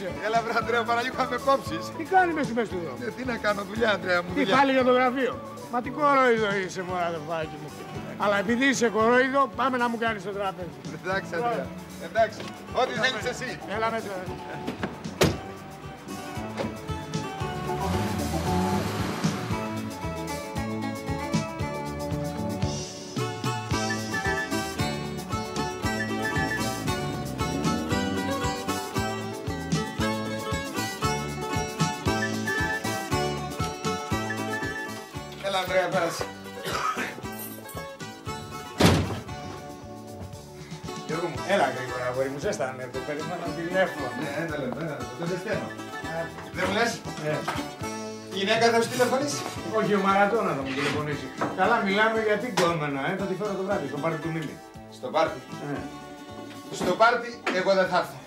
Γιώργο, εσύ είσαι. Έλα, βρε Αντρέα, παραλίγο να με κόψεις. Τι κάνει μέσα στη μέση του εδώ; Ε, τι να κάνω, δουλειά, Αντρέα μου, Τι δουλειά. πάλι για το γραφείο; Μα τι κορόιδο είσαι, μωρά αδερφάκι μου. Αλλά επειδή είσαι κορόιδο, πάμε να μου κάνεις το τράπεζι. Εντάξει, Αντρέα. Εντάξει, ό,τι θέλεις εσύ. Έλα μέσα. Αγόρι μου, ζέστανε το περιμένω τηλέφωνο. Ναι, ένα λεπτό, ένα λεπτό. Δεν ζεσταίνω. Δεν μου λες, Ε, η γυναίκα θα σου τηλεφωνήσει; όχι, ο Μαρατώνα θα μου τηλεφωνήσει. Καλά, μιλάμε για την κόμενα, ε, θα τη φέρω το βράδυ, στο πάρτι του Μίμη. Στο πάρτι; Ε. Στο πάρτι, εγώ δεν θα έρθω.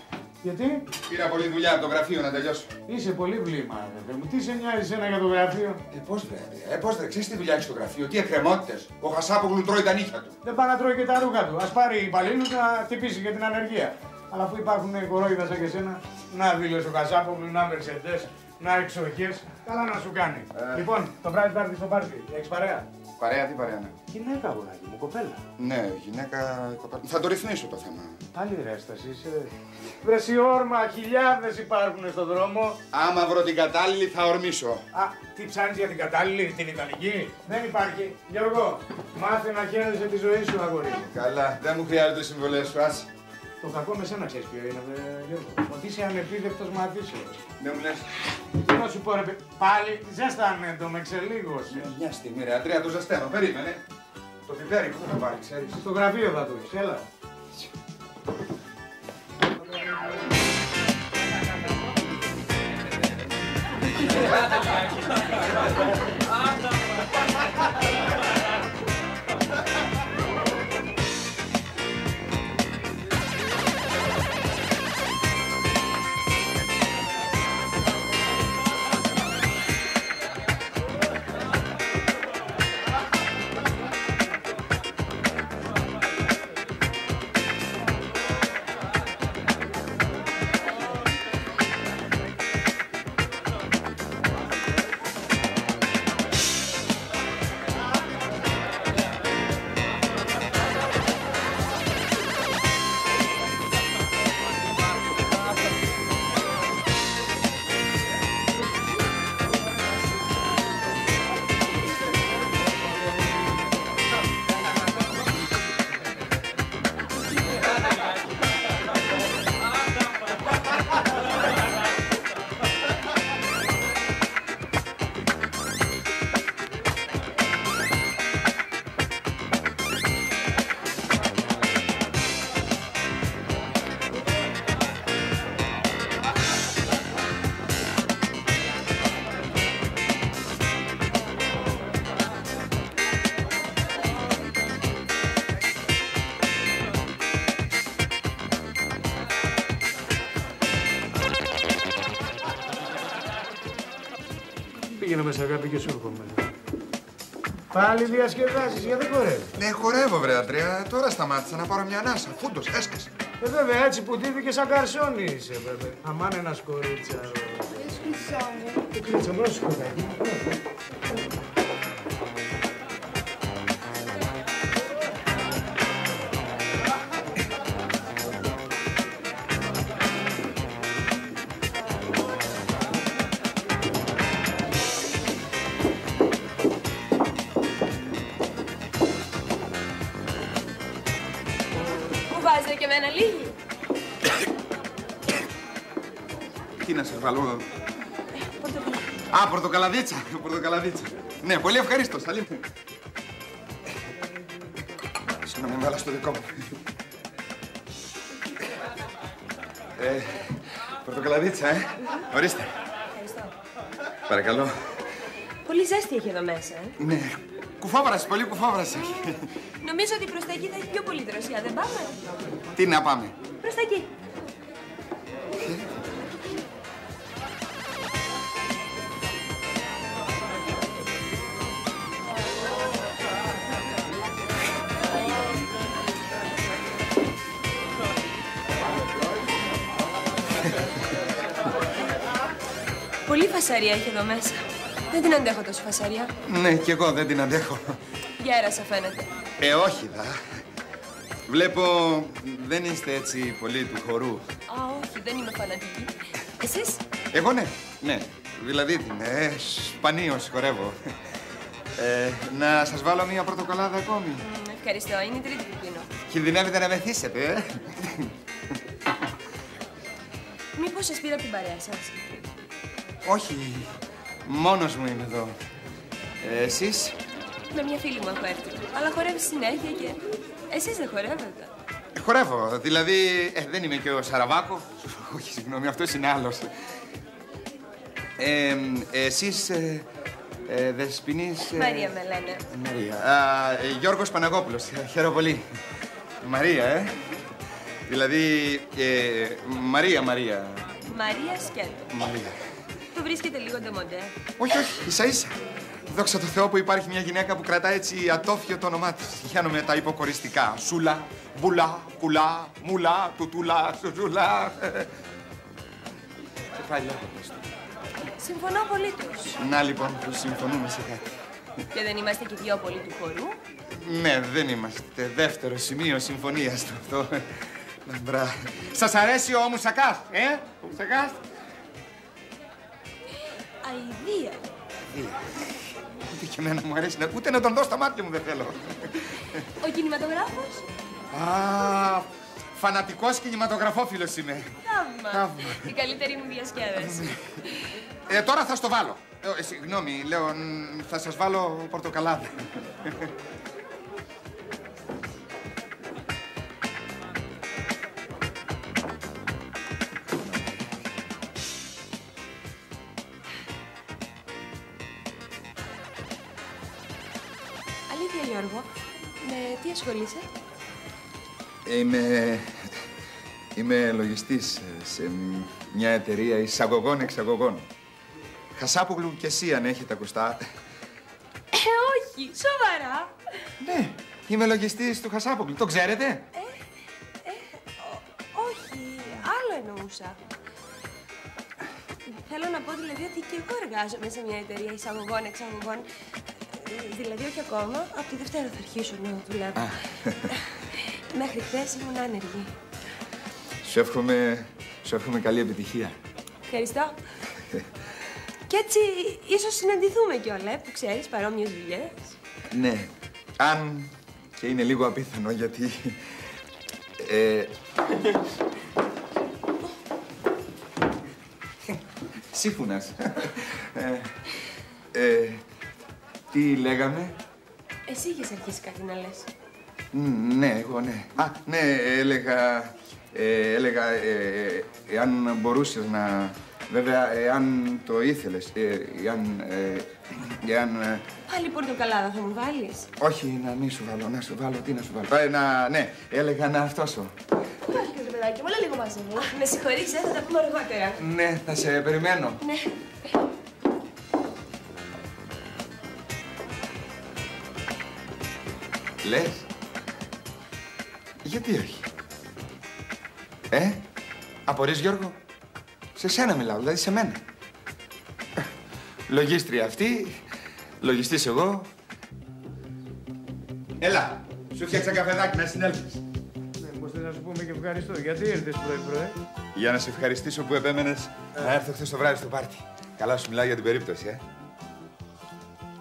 Γιατί; Πήρα πολλή δουλειά από το γραφείο να τελειώσω. είσαι πολύ βλήμα, αδερφέ μου. Τι σε νοιάζει εσένα για το γραφείο; Ε, πώς βρε, Αντρέα, ε, πώς βρε, ξέρεις τι δουλειά έχει στο γραφείο, τι εκκρεμότητες. Ο Χασάπογλου τρώει τα νύχια του. Δεν πάει να τρώει και τα ρούχα του. Α πάρει υπαλλήλου να χτυπήσει για την ανεργία. Αλλά αφού υπάρχουν κορόιδα σαν και εσένα, να δήλωσε ο Κασάπογλου, να μερσεντές, να εξοχές, καλά να σου κάνει. Ε. Λοιπόν, το βράδυ θα έρθεις στο πάρτι. Έχεις παρέα; Παρέα, τι παρέα, ναι. Γυναίκα, αγοράκι μου, κοπέλα. Ναι, γυναίκα, κοπέλα. Θα το ρυθμίσω το θέμα. Άλλη ρέσταση είσαι. Βρεσιόρμα, χιλιάδες υπάρχουν στον δρόμο. Άμα βρω την κατάλληλη, θα ορμήσω. Α, τι ψάχνεις για την κατάλληλη, την ιδανική; Δεν υπάρχει. Γιώργο, μάθε να χαίρεσαι τη ζωή σου, αγόρι μου. Καλά, δεν μου χρειάζονται οι συμβολές σου, άσε. Το κακό με σένα ξέρεις ποιο είναι, βρε, Γιώργο. Ότι είσαι ανεπίδευτος μαθήσεω. Δεν μου λες. Τι να σου πω, ρε, παι- πάλι ζέστανε το με ξελίγωσε. Μια στιγμή, ρε, Αντρέα, το ζεσταίνω. Περίμενε. Το πιπέρι που θα το πάρει, ξέρεις. Στο γραφείο θα το έχεις, έλα. Πήγαινε Πάλι διασκεδάσεις, γιατί χορεύεις; Ναι, χορεύω, βρε, Αντρέα. Τώρα σταμάτησα να πάρω μια ανάσα. Φούντος, έσκασε. Ε, βέβαια, έτσι που τύχει και σαν καρσόνι είσαι, βέβαια. Αμάν ένας κορίτσα. Τι κλείτσα, μπρος σου πορτοκαλαδίτσα. Πορτοκαλαδίτσα. Ναι, πολύ ευχαρίστως, Σαλή μου. Συγγνώμη, βάλα στο δικό μου. Ε, πορτοκαλαδίτσα, ε. Ορίστε. Παρακαλώ. Πολύ ζέστη έχει εδώ μέσα. Ε. Ναι, κουφάβραση, πολύ κουφάβραση έχει. Νομίζω ότι προς τα εκεί θα έχει πιο πολύ δροσιά. Δεν πάμε; Τι να πάμε; Προς τα εκεί. Φασαρία έχει εδώ μέσα. Δεν την αντέχω τόσο φασαρία. Ναι, κι εγώ δεν την αντέχω. Γέρασα φαίνεται. Ε, όχι δα. Βλέπω δεν είστε έτσι πολύ του χορού. Α, όχι, δεν είμαι φανατική. Εσείς, Εγώ ναι, ναι. Δηλαδή την, ε, σπανίως χορεύω. Ε, να σας βάλω μία πορτοκαλάδα ακόμη. Μ, ευχαριστώ, είναι η τρίτη που πίνω. Κινδυνεύετε να μεθύσετε, ε; Μήπως σας πήρα από την παρέα σας; Όχι, μόνος μου είμαι εδώ. Ε, εσείς, Με μια φίλη μου έχω έρθει. Αλλά χορεύει συνέχεια και... Εσείς δεν χορεύετε. Ε, χορεύω. Δηλαδή, ε, δεν είμαι και ο Σαραβάκο. Όχι, συγγνώμη, αυτός είναι άλλος. Ε, εσείς, ε, ε, Δεσποινής... ε, Μαρία με λένε. Μαρία. Α, ε, Γιώργος Παναγόπουλος. Ε, Χαίρομαι πολύ. Μαρία, ε. Δηλαδή, ε, Μαρία, Μαρία. Μαρία Σκέτο. Μαρία. Το βρίσκεται λίγο ντεμοντέ. Όχι, όχι, ίσα ίσα. Δόξα τω Θεώ που υπάρχει μια γυναίκα που κρατάει έτσι ατόφιο το όνομά της. Χαίρομαι τα υποκοριστικά. Σούλα, μπουλά, κουλά, μουλά, τουτούλα, σουζούλα. Και πάλι άπλωστο. Συμφωνώ απολύτως. Να λοιπόν που συμφωνούμε σε κάτι. Και δεν είμαστε και δυο πολύ του χορού; Ναι, δεν είμαστε. Δεύτερο σημείο συμφωνίας του αυτό. Λαμπρά. Σας αρέσει ο Μουσακάς, ε; Ο Μουσακάς; Αηδία. Ούτε και εμένα μου αρέσει να... Ούτε να τον δω στα μάτια μου δεν θέλω. Ο κινηματογράφος. Α, φανατικός κινηματογραφόφιλος είμαι. Θαύμα. Θαύμα. Η καλύτερη μου διασκέδαση. Ε, τώρα θα στο βάλω. Ε, ε, συγγνώμη, λέω, μ, θα σας βάλω πορτοκαλάδα. Γιώργο, με τι ασχολείσαι; Είμαι... Είμαι λογιστής σε μια εταιρεία εισαγωγών-εξαγωγών. Χασάπογλου και εσύ αν έχετε ακουστά. Ε, όχι, σοβαρά. Ναι, είμαι λογιστής του Χασάπογλου. Το ξέρετε; Ε, όχι, άλλο εννοούσα. Θέλω να πω δηλαδή ότι και εγώ εργάζομαι σε μια εταιρεία εισαγωγών-εξαγωγών. Ε, Δηλαδή όχι ακόμα, από τη Δευτέρα θα αρχίσω να δουλεύω. Μέχρι χθες ήμουν άνεργη. Σου εύχομαι, σου εύχομαι καλή επιτυχία. Ευχαριστώ. Και έτσι ίσως συναντηθούμε κιόλα, ε, που ξέρεις, παρόμοιες δουλειές. Ναι, αν και είναι λίγο απίθανο γιατί... Ε, Σύμφωνας. Ε, ε, τι λέγαμε; Εσύ είχες αρχίσει κάτι να λες. Μ, Ναι, εγώ ναι. Α, ναι, έλεγα... Ε, έλεγα, ε, εάν μπορούσες να... Βέβαια, εάν το ήθελες, ε, εάν... Ε, εάν ε, Πάλι πορτοκαλάδα θα μου βάλεις; όχι, να μην σου βάλω, να σου βάλω, τι να σου βάλω. Ε, να, ναι, έλεγα να αυτόσω. Χάθηκες, παιδάκι μου, έλα λίγο μαζί μου. Με συγχωρείς, ε, θα τα πούμε αργότερα. Ναι, θα σε περιμένω. Ναι. Λες. Γιατί όχι; Ε, απορείς Γιώργο. Σε σένα μιλάω, δηλαδή σε μένα. Ε, Λογίστρια αυτή, λογιστής εγώ. Έλα, σου φτιάξα καφεδάκι να συνέλθεις. Ναι, Πώς θες να σου πούμε και ευχαριστώ. Γιατί ήρθες πρωί-πρωί. Για να σε ευχαριστήσω που επέμενες να έρθω χθες το βράδυ στο πάρτι. Καλά σου μιλάω για την περίπτωση, ε.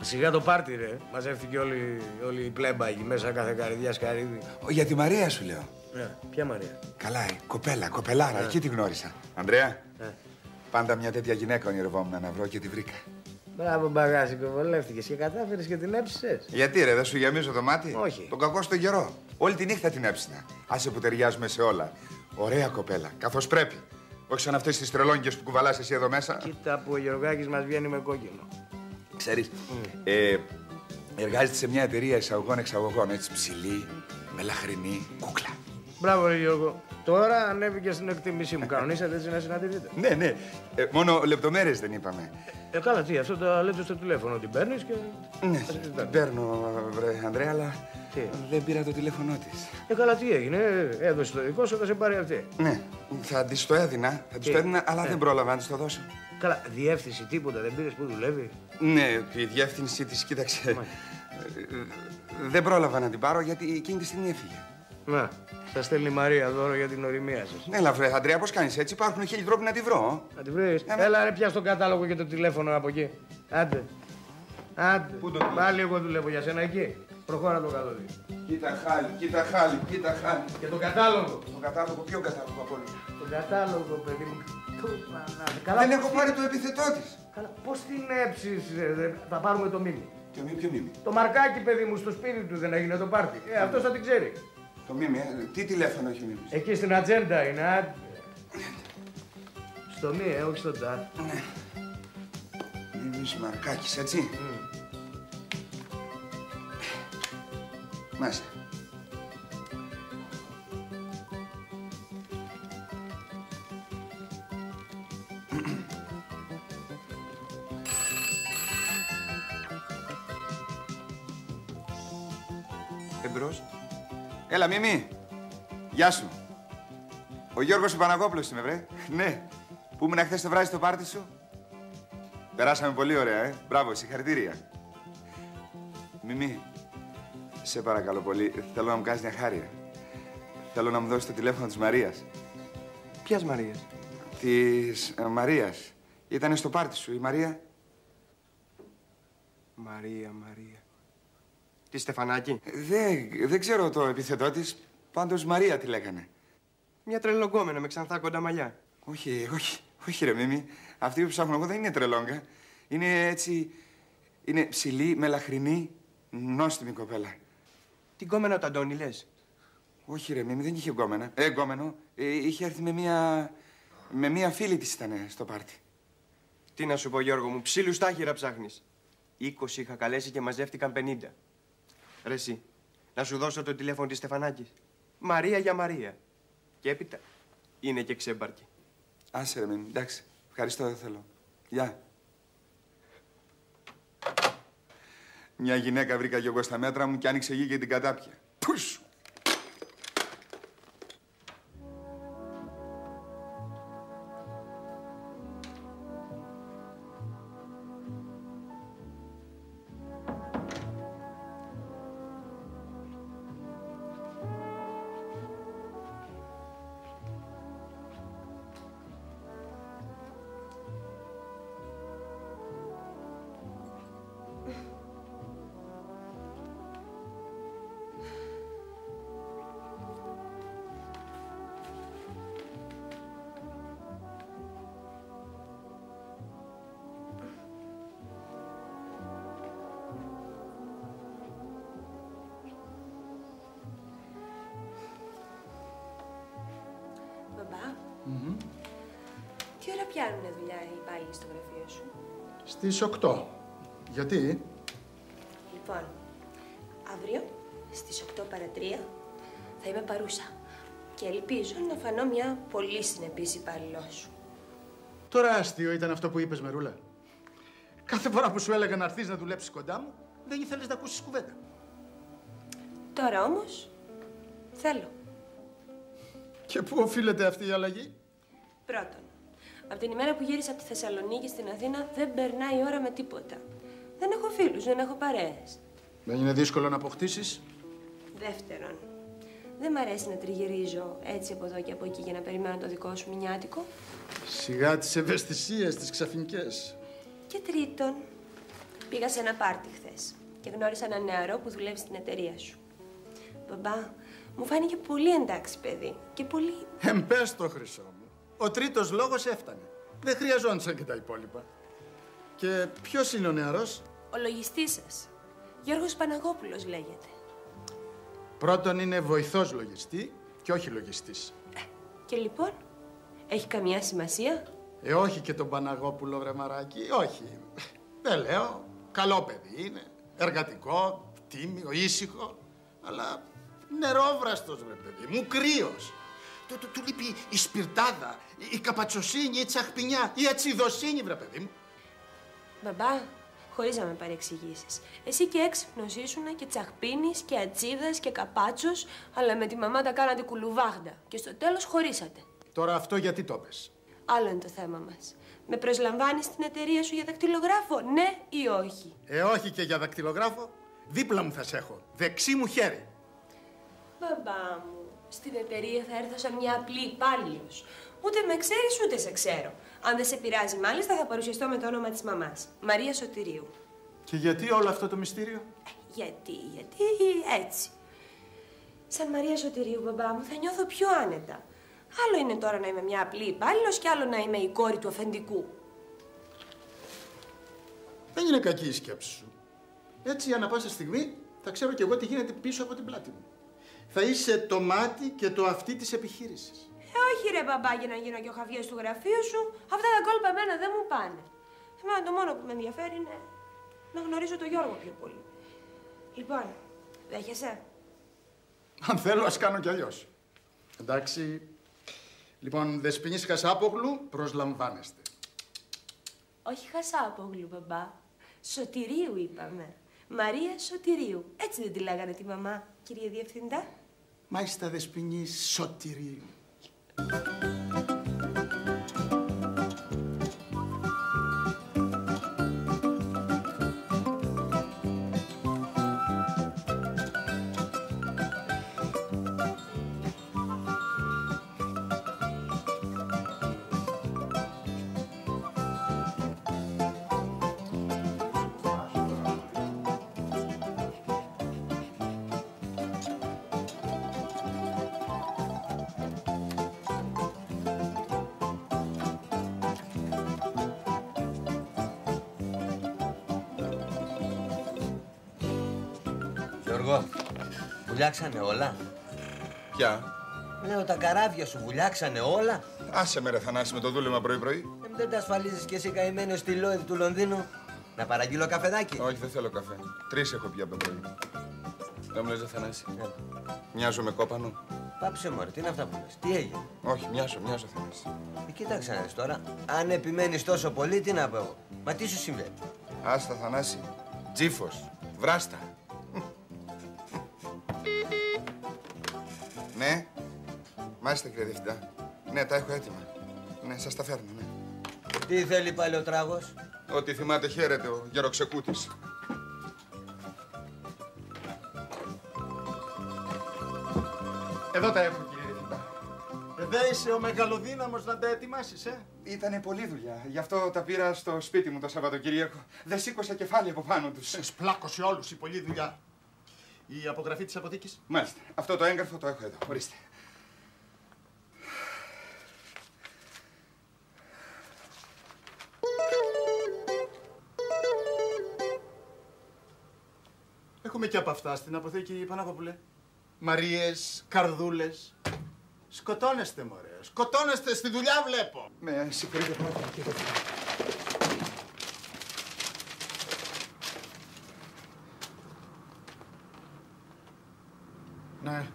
Σιγά το πάρτι, ρε. Μαζεύτηκε όλη, όλη η πλέμπα εκεί μέσα, κάθε καρδιά σκαρίδι. Ο, για τη Μαρία σου λέω. Ναι, ποια Μαρία; Καλά, η κοπέλα, κοπελάρα, εκεί τη γνώρισα. Ανδρέα, πάντα μια τέτοια γυναίκα ονειρευόμουν να βρω και τη βρήκα. Μπράβο, μπαγάζικο, βολεύτηκες και κατάφερες και την έψησες. Γιατί ρε, δεν σου γεμίζω το μάτι; Όχι. Τον κακό στο καιρό. Όλη τη νύχτα την έψηνα. Άσε που ταιριάζουμε σε όλα. Ωραία κοπέλα, καθώς πρέπει. Όχι σαν αυτές τις τρελόγγε που κουβαλάς εσύ εδώ μέσα. Κοίτα που ο Γεωργάκης μας βγαίνει με κόκκινο. Ξέρεις, ε, εργάζεται σε μια εταιρεία εισαγωγών-εξαγωγών, έτσι ψηλή, μελαχρινή, κούκλα. Μπράβο, ρε Γιώργο. Τώρα ανέβηκε στην εκτίμησή μου. Κανονίσατε έτσι να συναντηθείτε. Ναι, ναι. Ε, μόνο λεπτομέρειες δεν είπαμε. Ε, καλά, τι, αυτό το λέτε στο τηλέφωνο. Την παίρνεις και. Ναι, θα συζητάτε. την παίρνω, βρε Ανδρέα, αλλά Τι; δεν πήρα το τηλέφωνό της. Ε, καλά, τι έγινε. Έδωσε το δικό σου, θα σε πάρει αυτή. Ναι, θα της το έδινα, θα της Τι; το έδινα, αλλά Ε. δεν πρόλαβα να της το δώσω. Καλά, διεύθυνση τίποτα δεν πήρες που δουλεύει; Ναι, η διεύθυνση της, κοίταξε. ε, Δεν πρόλαβα να την πάρω γιατί εκείνη τη στιγμή έφυγε. Να, σας στέλνει η Μαρία δώρο για την οριμία σας. Έλα, βρε Αντρέα, πώς κάνεις έτσι. Υπάρχουν χίλιοι τρόποι να τη βρω. Να τη βρεις. Ε, ναι. Έλα, ρε, πια στο κατάλογο και το τηλέφωνο από εκεί. Άντε. Άντε. Πού το πήρες; Πάλι εγώ δουλεύω για σένα εκεί. Προχώρα το καλώδι. Κοίτα χάλι, κοίτα χάλι, κοίτα χάλι. Και το κατάλογο. Το κατάλογο, ποιο κατάλογο από όλους. Το κατάλογο, παιδί μου. Του Πανάθη. Καλά, Δεν πώς έχω την- πάρει το επιθετό της. Καλά, πώς την έψεις, ε, δε- θα πάρουμε το μήνυμα. Ποιο μήνυμα, ποιο μήνυμα; Το μαρκάκι, παιδί μου, στο σπίτι του δεν έγινε το πάρτι. Ε, αυτός θα την ξέρει. Το μήνυμα, ε, τι τηλέφωνο έχει ο μήνυμας; Εκεί στην ατζέντα είναι, άντε. Στο μη, ε, όχι στο τάτ. Μήνυμας Μαρκάκης, έτσι. Μάλιστα. Έλα, Μίμη. Γεια σου. Ο Γιώργος Παναγόπουλος είμαι, βρε. Ναι. Πού ήμουν χθες το βράδυ στο πάρτι σου; Περάσαμε πολύ ωραία, ε. Μπράβο, συγχαρητήρια. Μιμή, σε παρακαλώ πολύ, θέλω να μου κάνεις μια χάρη. Θέλω να μου δώσεις το τηλέφωνο της Μαρίας. Ποιας Μαρίας; Της ε, Μαρίας. Ήτανε στο πάρτι σου, η Μαρία. Μαρία, Μαρία. Τη Στεφανάκη. Ε, Δεν, δεν ξέρω το επιθετό της, πάντως Μαρία τη λέγανε. Μια τρελογκόμενα με ξανθά κοντά μαλλιά. Όχι, όχι, όχι ρε Μίμη. Αυτή που ψάχνω εγώ δεν είναι τρελόγκα. Είναι έτσι, είναι ψηλή, μελαχρινή, νόστιμη κοπέλα. Την κόμενα του Αντώνη, λες. Όχι ρε Μίμη, δεν είχε γκόμενα. Ε, γκόμενο. Ε, είχε έρθει με μία, με μία φίλη της ήταν στο πάρτι. Τι να σου πω, Γιώργο μου, ψήλους στάχυρα ψάχνεις. 20 είχα καλέσει και μαζεύτηκαν 50. Ρε εσύ, να σου δώσω το τηλέφωνο της Στεφανάκης. Μαρία για Μαρία. Και έπειτα είναι και ξέμπαρκη. Άσε ρε Μίμη, εντάξει. Ευχαριστώ, δεν θέλω. Γεια. Μια γυναίκα βρήκα κι εγώ στα μέτρα μου και άνοιξε γη και την κατάπια. Πους! Στις 8. Γιατί; Λοιπόν, αύριο στις 8 παρα 3 θα είμαι παρούσα. Και ελπίζω να φανώ μια πολύ συνεπής υπάλληλό σου. Τώρα αστείο ήταν αυτό που είπες Μερούλα. Κάθε φορά που σου έλεγα να έρθεις να δουλέψεις κοντά μου, δεν ήθελες να ακούσεις κουβέντα. Τώρα όμως θέλω. Και πού οφείλεται αυτή η αλλαγή; Πρώτον, από την ημέρα που γύρισα από τη Θεσσαλονίκη στην Αθήνα δεν περνάει η ώρα με τίποτα. Δεν έχω φίλους, δεν έχω παρέες. Δεν είναι δύσκολο να αποκτήσεις; Δεύτερον, δεν μ' αρέσει να τριγυρίζω έτσι από εδώ και από εκεί για να περιμένω το δικό σου μηνιάτικο. Σιγά τις ευαισθησίες, τις ξαφνικές. Και τρίτον, πήγα σε ένα πάρτι χθες και γνώρισα ένα νεαρό που δουλεύει στην εταιρεία σου. Μπαμπά, μου φάνηκε πολύ εντάξει παιδί και πολύ. Εμπες το χρυσό μου. Ο τρίτος λόγος έφτανε. Δεν χρειαζόντουσαν και τα υπόλοιπα. Και ποιος είναι ο νεαρός; Ο λογιστής σας. Γιώργος Παναγόπουλος λέγεται. Πρώτον είναι βοηθός λογιστή και όχι λογιστής. Και λοιπόν, έχει καμιά σημασία; Ε, όχι και τον Παναγόπουλο βρε μαράκι, όχι. Δεν λέω, καλό παιδί είναι, εργατικό, τίμιο, ήσυχο, αλλά Νερόβραστος, βρε παιδί μου, κρύος. Του, του, του λείπει η σπιρτάδα, η, η καπατσοσύνη, η τσαχπινιά, η ατσιδοσύνη, βρε παιδί μου. Μπαμπά, χωρίς να με παρεξηγήσεις. Εσύ και έξυπνος ήσουν και τσαχπίνης και ατσίδας και καπάτσος, αλλά με τη μαμά τα κάνατε κουλουβάγδα. Και στο τέλος χωρίσατε. Τώρα αυτό γιατί το πες; Άλλο είναι το θέμα μας. Με προσλαμβάνεις στην εταιρεία σου για δακτυλογράφο, ναι ή όχι; Ε, όχι και για δακτυλογράφο. Δίπλα μου θα σε έχω. Δεξί μου χέρι. Μπαμπά μου, στην εταιρεία θα έρθω σαν μια απλή υπάλληλος. Ούτε με ξέρεις ούτε σε ξέρω. Αν δεν σε πειράζει, μάλιστα θα παρουσιαστώ με το όνομα της μαμάς. Μαρία Σωτηρίου. Και γιατί όλο αυτό το μυστήριο; Γιατί, γιατί έτσι. Σαν Μαρία Σωτηρίου, μπαμπά μου, θα νιώθω πιο άνετα. Άλλο είναι τώρα να είμαι μια απλή υπάλληλος και άλλο να είμαι η κόρη του αφεντικού. Δεν είναι κακή η σκέψη σου. Έτσι, ανά πάσα στιγμή, θα ξέρω κι εγώ τι γίνεται πίσω από την πλάτη μου. Θα είσαι το μάτι και το αυτί της επιχείρησης. Ε, όχι ρε μπαμπά για να γίνω και ο χαβιές του γραφείου σου. Αυτά τα κόλπα εμένα δεν μου πάνε. Εμένα το μόνο που με ενδιαφέρει είναι να γνωρίζω τον Γιώργο πιο πολύ. Λοιπόν, δέχεσαι; Αν θέλω, ας κάνω κι αλλιώς. Εντάξει. Λοιπόν, Δεσποινής Χασάπογλου, προσλαμβάνεστε. Όχι Χασάπογλου, μπαμπά. Σωτηρίου είπαμε. Μαρία Σωτηρίου. Έτσι δεν τη λέγανε τη μαμά, κύριε Διευθυντά. Μάλιστα, Δεσποινής Σωτηρίου. Γιώργο, βουλιάξανε όλα. Ποια; Λέω τα καράβια σου βουλιάξανε όλα. Άσε με ρε Θανάση με το δούλεμα πρωί-πρωί. Ε, δεν τα ασφαλίζεις κι εσύ καημένο στη Λόιδ του Λονδίνου. Να παραγγείλω καφεδάκι. Όχι, δεν θέλω καφέ. Τρεις έχω πει από το πρωί. Δεν μου λες, ρε Θανάση. Ε, Μοιάζω με κόπανο. Πάψε μωρέ, τι είναι αυτά που λες. Τι έγινε; Όχι, μοιάζω, μοιάζω Θανάση. Ε, κοίταξε να δεις τώρα. Αν επιμένεις τόσο πολύ, τι να πω εγώ. Μα τι σου συμβαίνει; Άστα Θανάση. Τζίφος. Βράστα. Μάλιστα κύριε Διευθυντά. Ναι, τα έχω έτοιμα. Ναι, σας τα φέρνω, ναι. Τι θέλει πάλι ο τράγος; Ό,τι θυμάται χαίρεται ο γεροξεκούτης. Εδώ τα έχω κύριε Διευθυντά. Εδώ είσαι ο μεγαλοδύναμος να τα ετοιμάσεις, ε; Ήτανε πολλή δουλειά. Γι' αυτό τα πήρα στο σπίτι μου το Σαββατοκύριακο. Δεν σήκωσα κεφάλι από πάνω τους. Σε σπλάκωσε όλους η πολλή δουλειά. Η απογραφή της αποθήκης; Μάλιστα. Αυτό το έγγραφο το έχω εδώ. Ορίστε. Έχουμε και από αυτά στην αποθήκη Παναγόπουλε. Μαρίες, καρδούλες. Σκοτώνεστε, μωρέ. Σκοτώνεστε, στη δουλειά βλέπω. Με συγχωρείτε πάρα πολύ κύριε Διευθυντά. Ναι.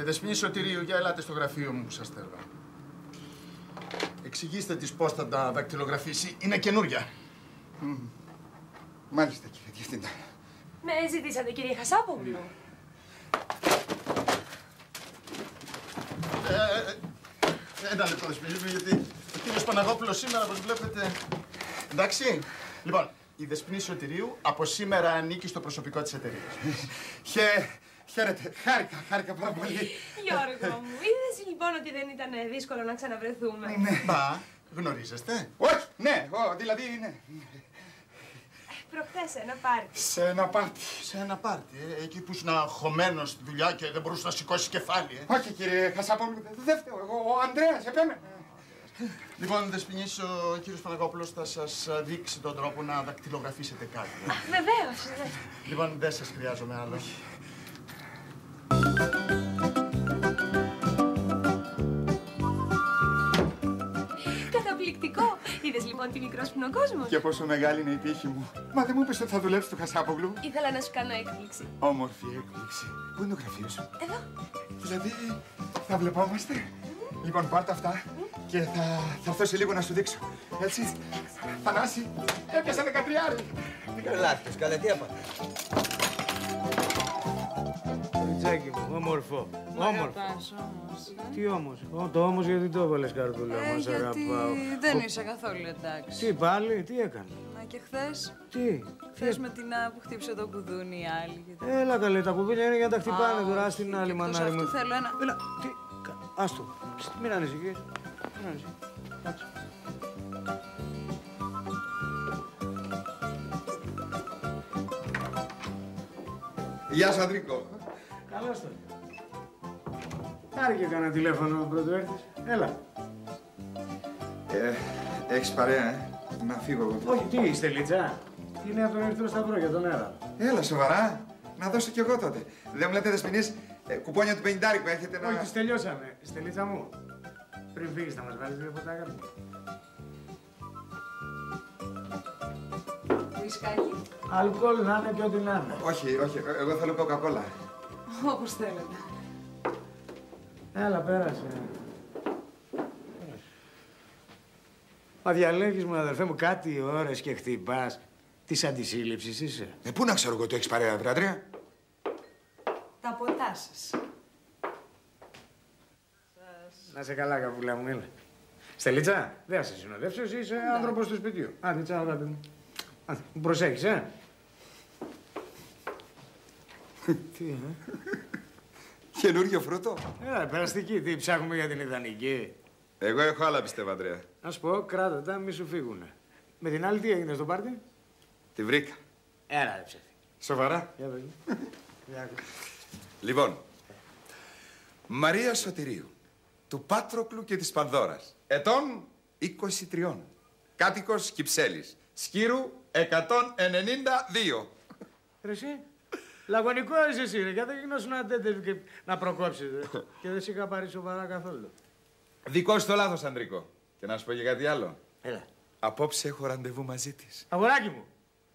Ε, Δεσποινή Σωτηρίου, για ελάτε στο γραφείο μου που σας θέλω. Εξηγήστε της πώς θα τα δακτυλογραφήσει. Είναι καινούρια. Μάλιστα κύριε Διευθυντά. Με ζητήσατε, κύριε Χασάπογλου. Ε, ε, ένα λεπτό, Δεσποινή μου, γιατί ο κύριος Παναγόπουλος σήμερα, όπως βλέπετε... Εντάξει. Λοιπόν, η Δεσποινή Σωτηρίου από σήμερα ανήκει στο προσωπικό της εταιρείας. Χε... Χαίρετε. Χάρηκα, χάρηκα πάρα πολύ. Γιώργο μου, είδες λοιπόν ότι δεν ήταν δύσκολο να ξαναβρεθούμε; Μα, γνωρίζεστε. Όχι, ναι, ο, δηλαδή ναι. Προχθές ένα πάρτι. Σε ένα πάρτι. Σε ένα πάρτι, ε, εκεί που ήσουν χωμένο στη δουλειά και δεν μπορούσες να σηκώσεις κεφάλι. Ε. Όχι κύριε Χασάπολου, δεν φταίω εγώ, ο Ανδρέας επέμενε. Λοιπόν, Δεσποινής, ο κύριος Παναγόπουλος θα σας α, δείξει τον τρόπο να δακτυλογραφήσετε κάτι. ε. Βεβαίως. ναι. Λοιπόν, δεν σας χρειάζομαι άλλο. Είδε λοιπόν τι μικρός που είναι ο κόσμος. Και πόσο μεγάλη είναι η τύχη μου. Μα δεν μου είπες ότι θα δουλέψει στο Χασάπογλου. Ήθελα να σου κάνω έκπληξη. Όμορφη έκπληξη. Πού είναι το γραφείο σου; Εδώ. Δηλαδή, θα βλεπόμαστε; Λοιπόν, πάρτε αυτά και θα, θα έρθω σε λίγο να σου δείξω. Έτσι. Θανάση, έπιασα δεκατριάρι. Ελάχιστος, καλέ, τι έπαθε. Κοριτσάκι μου, όμορφο. Όμορφο. Αγαπάς όμως. Τι όμως. Ω, το όμως γιατί το έβαλες καρδούλα Ε, μας γιατί αγαπάω. δεν είσαι καθόλου εντάξει. Τι πάλι, τι έκανε; Μα και χθες, Τι. χθες με την Α που χτύπησε το κουδούνι η άλλη. γιατί- Έλα καλέ, τα κουβίλια είναι για να τα χτυπάνε Α, τώρα. όχι, Στην και άλλη εκτός μανάρι μου. αυτού θέλω ένα- Έλα, τι. κα- Άστο. Ψ, Μην ανησυχείς. Μην ανησυχείς. Κάτσε. Γεια σου, Ανδρίκο. Καλώς το. Άρηκε κανένα τηλέφωνο πρώτο έρθεις. Έλα. Ε, έχεις παρέα, ε; Να φύγω εγώ. Όχι, τι είστε, Λίτσα; Είναι από τον Ερυθρό Σταυρό για τον Έρα. Έλα, σοβαρά. Να δώσω κι εγώ τότε. Δεν μου λέτε δεσποινής, ε, κουπόνια του 50 που έχετε να... Όχι, τις τελειώσαμε. Στελίτσα μου. Πριν φύγεις θα μας βάλεις δύο φωτάκια. Ουισκάκι, Αλκοόλ να είναι και ό,τι να είναι. Όχι, όχι, ε, εγώ θέλω κοκακόλα. Όπως θέλετε. Έλα, πέρασε. Μα διαλέγεις μου, αδερφέ μου, κάτι ώρες και χτυπάς. Της αντισύλληψης είσαι; Ε, πού να ξέρω εγώ ότι έχεις παρέα, βρε Αντρέα; Τα ποτά σας. Να σε καλά, καπούλα μου, έλα. Στελίτσα, δεν θα σε συνοδεύσω, εσύ είσαι άνθρωπος του σπιτιού. Άντε, τσάω, αγάπη μου. Άντε, μου προσέχεις, ε. Τι, ε; Καινούριο φρούτο; Έλα, περαστική, τι ψάχνουμε για την ιδανική. Εγώ έχω άλλα πιστεύω, Αντρέα. Να σου πω, κράτα τα, μη σου φύγουνε. Με την άλλη τι έγινε στο πάρτι; Τη βρήκα. Έλα, ρε ψεύτη. Σοβαρά. Για πες μου. Για άκου. Λοιπόν, Μαρία Σωτηρίου, του Πάτροκλου και της Πανδώρας, ετών 23, κάτοικος Κυψέλης, σκύρου 192. Ρε εσύ, λαγωνικό είσαι εσύ ρε, γιατί γινώσουν αντέντε και να προκόψεις ρε. και δεν σε είχα πάρει σοβαρά καθόλου. Δικό σου το λάθος, Ανδρικό. Και να σου πω και κάτι άλλο. Έλα. Απόψε έχω ραντεβού μαζί της. Αγοράκι μου.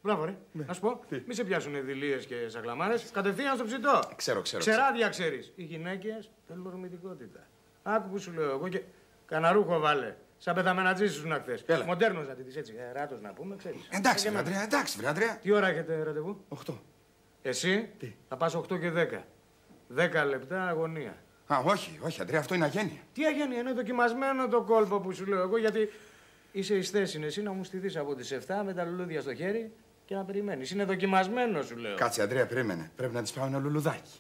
Μπράβο ρε. Να σου πω, μη σε πιάσουν δηλίες και σακλαμάρες, κατευθείαν στο ψητό. Ξέρω, ξέρω. Ξεράδια ξέρεις. Οι γυναίκες θέλουν ορμητικότητα. Άκου που σου λέω εγώ και καναρούχο βάλε. Σαν πεθαμένα τζίσεις σου να χθες. Έλα. Μοντέρνος να τη δεις έτσι. Ε, ράτος να πούμε, ξέρεις. Εντάξει, Ε, βρε και Αντρέα, εντάξει, βρε Αντρέα. Τι ώρα έχετε ραντεβού; 8. Εσύ; Θα πας 8 και 10. 10 λεπτά αγωνία. Α, όχι, όχι, Αντρέα, αυτό είναι αγένεια. Τι αγένεια, είναι δοκιμασμένο το κόλπο που σου λέω εγώ, γιατί είσαι εις θέση εσύ να μου στηθείς από τις 7 με τα λουλούδια στο χέρι και να περιμένεις. Είναι δοκιμασμένο σου λέω. Κάτσε, Αντρέα, περίμενε. Πρέπει να της πάω ένα λουλουδάκι.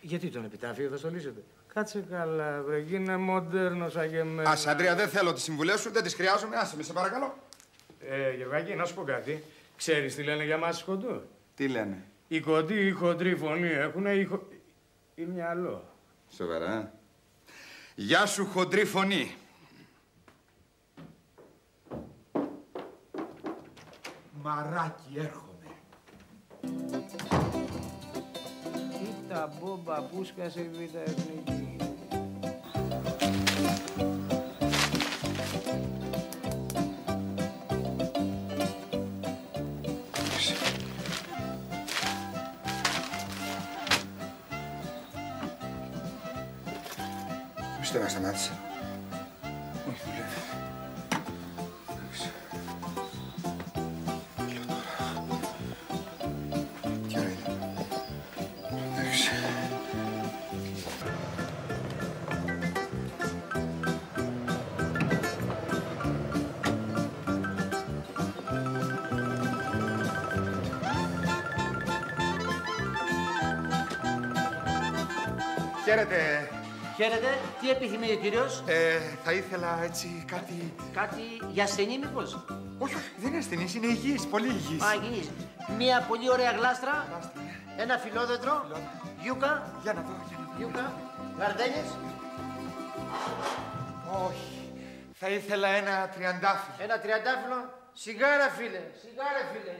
Γιατί τον επιτάφιο θα στολίσετε; Κάτσε καλά, βρε, γίνε μοντέρνος σαν και εμένα. Άσε, Αντρέα, δεν θέλω τις συμβουλές σου, δεν τις χρειάζομαι. Άσε με, σε παρακαλώ. Ε, Γεωργάκη, να σου πω κάτι. Ξέρεις τι λένε για μας κοντού. Τι λένε; Οι κοντοί ή χοντρή φωνή έχουν ή, χο... ή μυαλό. Σοβαρά. Γεια σου, χοντρή φωνή. Μαράκι, έρχομαι. Κοίτα μπόμπα που σκάσε η β' εθνική. Μη στο να σταμάτησε. Όχι, δουλεύει. Εντάξει. Λέω τώρα. Τι ώρα είναι; Εντάξει. Χαίρετε. Χαίρετε, τι επιθυμεί ο κύριος, Ε, θα ήθελα έτσι κάτι... κάτι για ασθενή μήπως; Όχι, όχι, δεν είναι ασθενής, είναι υγιής, πολύ υγιής. Α, υγιής. Μία πολύ ωραία γλάστρα, ένα φιλόδεντρο, γιούκα, Για να δω, για να δω. γιούκα, γαρδέλες, Όχι. Θα ήθελα ένα τριαντάφυλλο. ένα τριαντάφυλλο, σιγάρα φίλε, σιγάρα φίλε.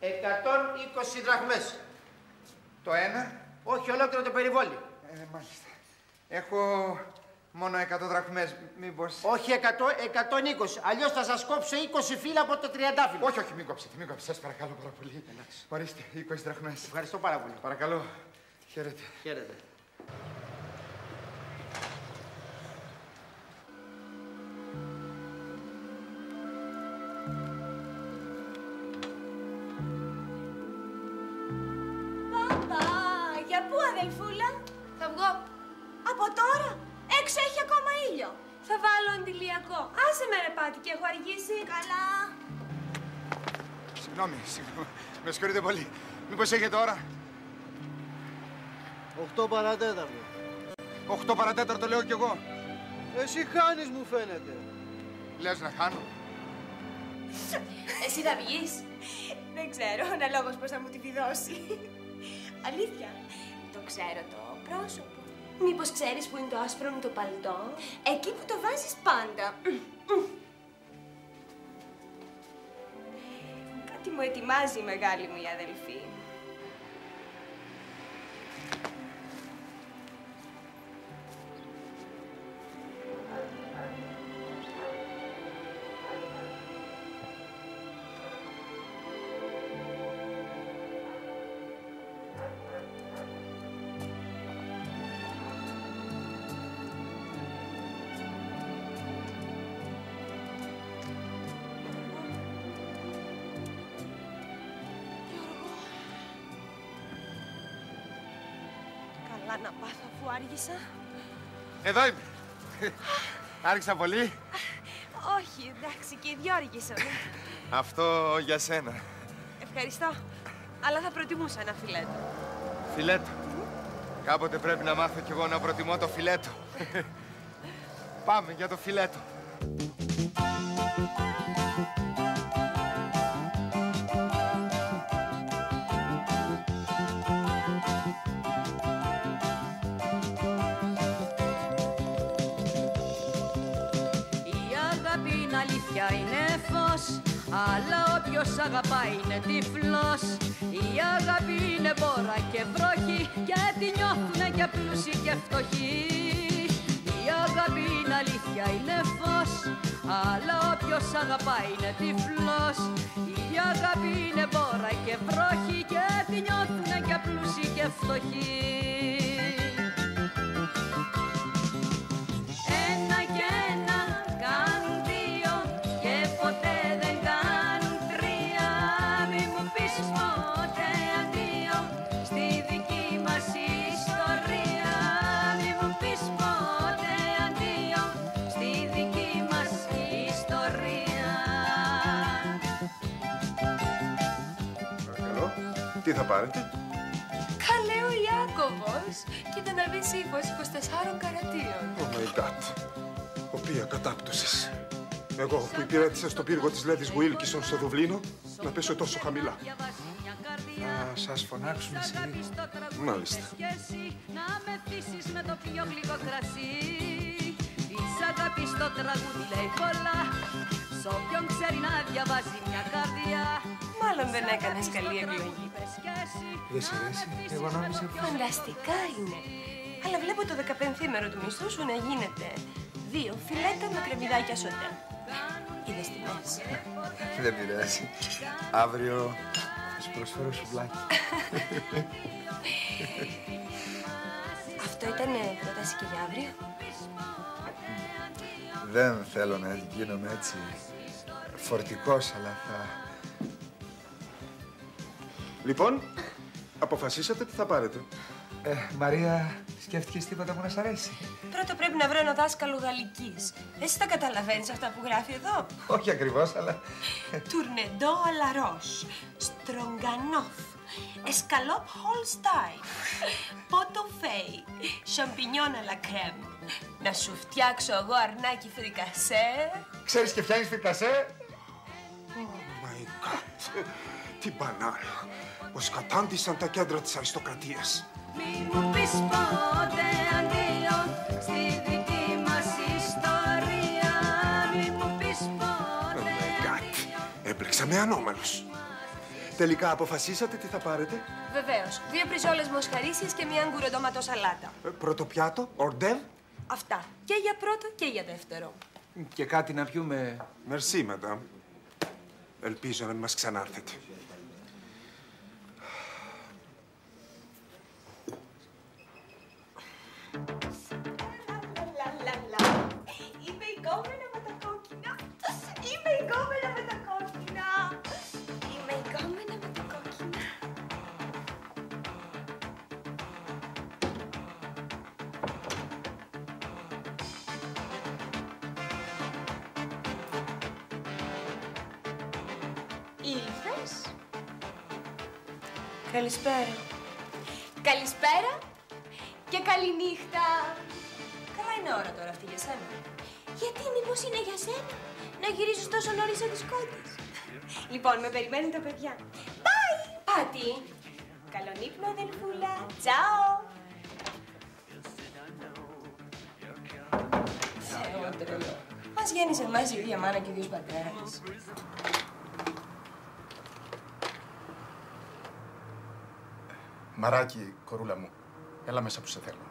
Εκατόν είκοσι δραχμές. Το ένα. Όχι ολόκληρο το περιβόλι. Ε, μάλιστα. Έχω μόνο 100 δραχμές. Μήπως... Όχι 100, 120. Αλλιώς θα σας κόψω 20 φύλλα από το τριαντάφυλλο. Όχι, όχι, μην κόψετε, μην κόψετε. Σας παρακαλώ πάρα πολύ. Ορίστε, 20 δραχμές. Ευχαριστώ πάρα πολύ. Παρακαλώ. Χαίρετε. Χαίρετε. Άσε με ρε πάτη και έχω αργήσει. Καλά. Συγγνώμη, συγγνώμη. Με συγχωρείτε πολύ. Μήπως έχετε ώρα; 8 παρατέταρτο. 8 παρατέταρτο λέω κι εγώ. Εσύ χάνεις μου φαίνεται. Λες να χάνω. Εσύ θα βγεις. Δεν ξέρω, αναλόγως πώς θα μου τη δώσει. Αλήθεια. Το ξέρω το πρόσωπο. Μήπως ξέρεις που είναι το άσπρο μου το παλτό. Εκεί που το βάζεις πάντα. Μου ετοιμάζει η μεγάλη μου η αδελφή. Να πάθω αφού άργησα. Εδώ είμαι. Άρχισα πολύ. Όχι, εντάξει, και οι δυο άργησαμε. Αυτό για σένα. Ευχαριστώ. Αλλά θα προτιμούσα ένα φιλέτο. Φιλέτο. Κάποτε πρέπει να μάθω κι εγώ να προτιμώ το φιλέτο. Πάμε για το φιλέτο. Αγαπάει είναι τυφλός. Η αγάπη είναι μπόρα και βροχή Και τη νιώθουνε και πλούσιοι και φτωχοί. Η αγάπη είναι αλήθεια, είναι φως Αλλά όποιος αγαπάει είναι τυφλός. Η αγάπη είναι μπόρα και βροχή Και τη νιώθουνε και πλούσιοι και φτωχοί Τι θα πάρετε. Καλέ ο Ιάκωβος. Κοίτα να δεις ύφος 24 καρατίων. Oh my god. Οποία κατάπτωσης. Εγώ που υπηρέτησα στο πύργο της Λέδης Βουίλκισον στο Δουβλίνο να πέσω τόσο χαμηλά. Να σας φωνάξουμε σε λίγο. Μάλιστα. Να με θύσεις με το πιο γλυκό κρασί Της αγάπης το τραγούδι λέει πολλά Σ' όποιον ξέρει να διαβάζει μια καρδιά Μάλλον δεν έκανες καλή επιλογή. Δεν σ' αρέσει. Εγώ νόμιζα πως... Φανταστικά είναι. Αλλά βλέπω το δεκαπενθήμερο του μισθού σου να γίνεται δύο φιλέτα με κρεμμυδάκια σωτέ. Είδες τιμές. Δεν πειράζει. Αύριο θα σου προσφέρω σουβλάκι. Αυτό ήταν πρόταση και για αύριο; Δεν θέλω να γίνομαι έτσι φορτικός, αλλά θα... Λοιπόν, αποφασίσατε τι θα πάρετε. Ε, Μαρία, σκέφτηκες τίποτα που να σ' αρέσει; Πρώτα πρέπει να βρω ένα δάσκαλο γαλλικής. Εσύ τα καταλαβαίνεις αυτά που γράφει εδώ; Όχι ακριβώς, αλλά... Τουρνεντό αλαρός, στρογγανόφ, εσκαλόπ χολστάιν, πότο φέι, σαμπινιόν αλα κρέμ. Να σου φτιάξω εγώ αρνάκι φρικασέ. Ξέρεις και φτιάχνεις φρικασέ; Oh my god. Τι μπανάλα. Ως κατάντησαν τα κέντρα της αριστοκρατίας. Μη μου πεις ποτέ αντίο στη δική μας ιστορία Μη μου πεις Oh ποτέ my god. Έπλεξα με ανώμαλος. Τελικά αποφασίσατε τι θα πάρετε; Βεβαίως. Δύο πριζόλες μοσχαρίσιες και μία γκουροντόματο σαλάτα. Ε, Πρώτο πιάτο, ορντεύ. Αυτά. Και για πρώτο και για δεύτερο. Και κάτι να πιούμε. Μερσή, μαντάμ. Ελπίζω να μην μας ξανάρθετε. Είμαι η κόμενα με τα κόκκινα. Είμαι η κόμενα με τα κόκκινα. Είμαι η κόμενα με τα κόκκινα. Ήλθες; Καλησπέρα. Καλησπέρα και καληνύχτα. Καλά είναι ώρα τώρα αυτή για σένα. Γιατί, μήπως είναι για σένα να γυρίζεις τόσο νωρίς σαν τις κότες; λοιπόν, με περιμένουν τα παιδιά. Bye, Πάτη. Καλόν ύπνο, αδελφούλα. Τσάω. Θεό τρελό. Μας γέννησε εμάς η ίδια μάνα και ο ίδιος πατέρας. Μαράκι, κορούλα μου, έλα μέσα που σε θέλω.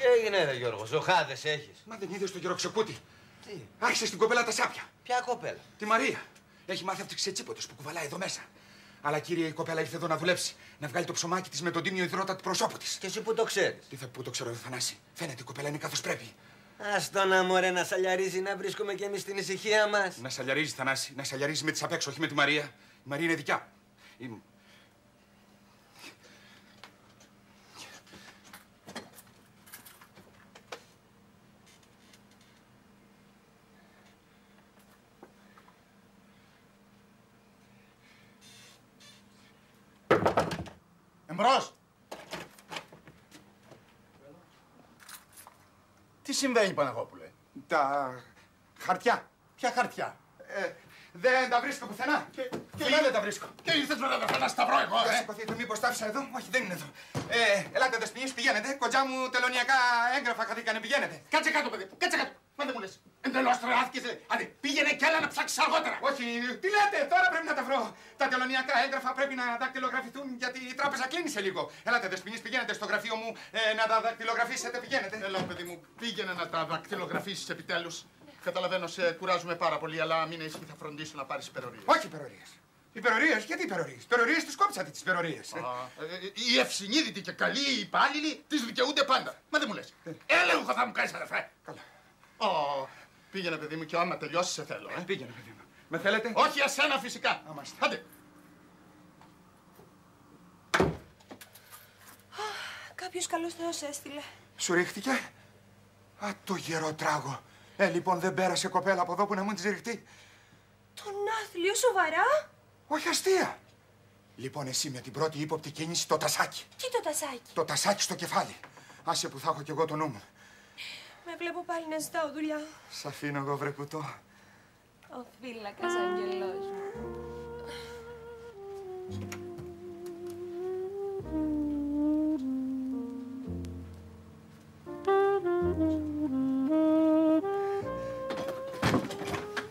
Τι έγινε, ρε Γιώργο, ζωχάδε έχεις. Μα δεν είδες τον γεροξεκούτη. Τι; Άρχισε στην κοπέλα τα σάπια. Ποια κοπέλα; Τη Μαρία. Έχει μάθει από τι ξετσίποτες που κουβαλάει εδώ μέσα. Αλλά κύριε, η κοπέλα ήρθε εδώ να δουλέψει. Να βγάλει το ψωμάκι της με τον τίμιο υδρότα του προσώπου της. Και εσύ που το ξέρεις. Τι θα που το ξέρω, Θανάση. Φαίνεται η κοπέλα είναι καθώς πρέπει. Α το να μωρέ να σαλιαρίζει να βρίσκουμε κι εμείς την ησυχία μας. Να σαλιαρίζει, Θανάση. Να σαλιαρίζει με τις απ' έξω, όχι με τη Μαρία. Η Μαρία είναι δικιά. Η... Εμπρός! Τι συμβαίνει, Παναγόπουλε; Τα χαρτιά. Ποια χαρτιά; Ε, δεν τα βρίσκω πουθενά. Και, Πουθενά δεν τα βρίσκω. Και ήρθες με τα να σταυρώ εγώ, Για ε. σηκωθείτε, μήπως τα άφησα εδώ; Όχι, δεν είναι εδώ. Ε, ελάτε, δεσποινείς, πηγαίνετε. Κοντζά μου τελωνιακά έγγραφα χαθήκανε, πηγαίνετε. Κάτσε κάτω, παιδί. Κάτσε κάτω. Μα δεν μου λες. Εντελώς τρελάθηκες. ε. Άντε, πήγαινε κι άλλα να ψάξεις αργότερα. Όχι, τι λέτε, τώρα πρέπει να τα βρω. Τα τελωνιακά έγγραφα πρέπει να δακτυλογραφηθούν γιατί η τράπεζα κλείνει σε λίγο. Ελάτε, δεσποινείς, πηγαίνετε στο γραφείο μου ε, να τα δακτυλογραφήσετε, πηγαίνετε. Έλα, παιδί μου, πήγαινε να τα δακτυλογραφήσεις επιτέλους. Καταλαβαίνω, σε κουράζουμε πάρα πολύ, αλλά μην είσαι θα φροντίσω να πάρεις υπερορίες. Όχι υπερορίες. Υπερορίες, γιατί υπερορίες; Υπερορίες τις κόψατε τις υπερορίες. Α, ε, Οι ευσυνείδητοι και καλοί υπάλληλοι τις δικαιούνται πάντα. Μα δεν μου λες. Έλεγχο θα μου κάνεις, αδερφέ. Καλά. Ω, πήγαινε, παιδί μου, και άμα τελειώσεις, σε θέλω. Ε. Πήγαινε, παιδί μου. Με θέλετε; Όχι εσένα, φυσικά. Αμάστε. Άντε. Κάποιος καλός θεός έστειλε. Σου ρίχτηκε; Α, το γερό τράγο. Ε, λοιπόν, δεν πέρασε κοπέλα από εδώ που να μην της ριχτεί. Τον άθλιο, σοβαρά; Όχι αστεία. Λοιπόν, εσύ με την πρώτη ύποπτη κίνηση το τασάκι. Τι το τασάκι; Το τασάκι στο κεφάλι. Άσε που θα έχω κι εγώ το νου μου. Με βλέπω πάλι να ζητάω δουλειά. Σ' αφήνω εγώ, βρε κουτό. Ο φύλακας αγγελός μου.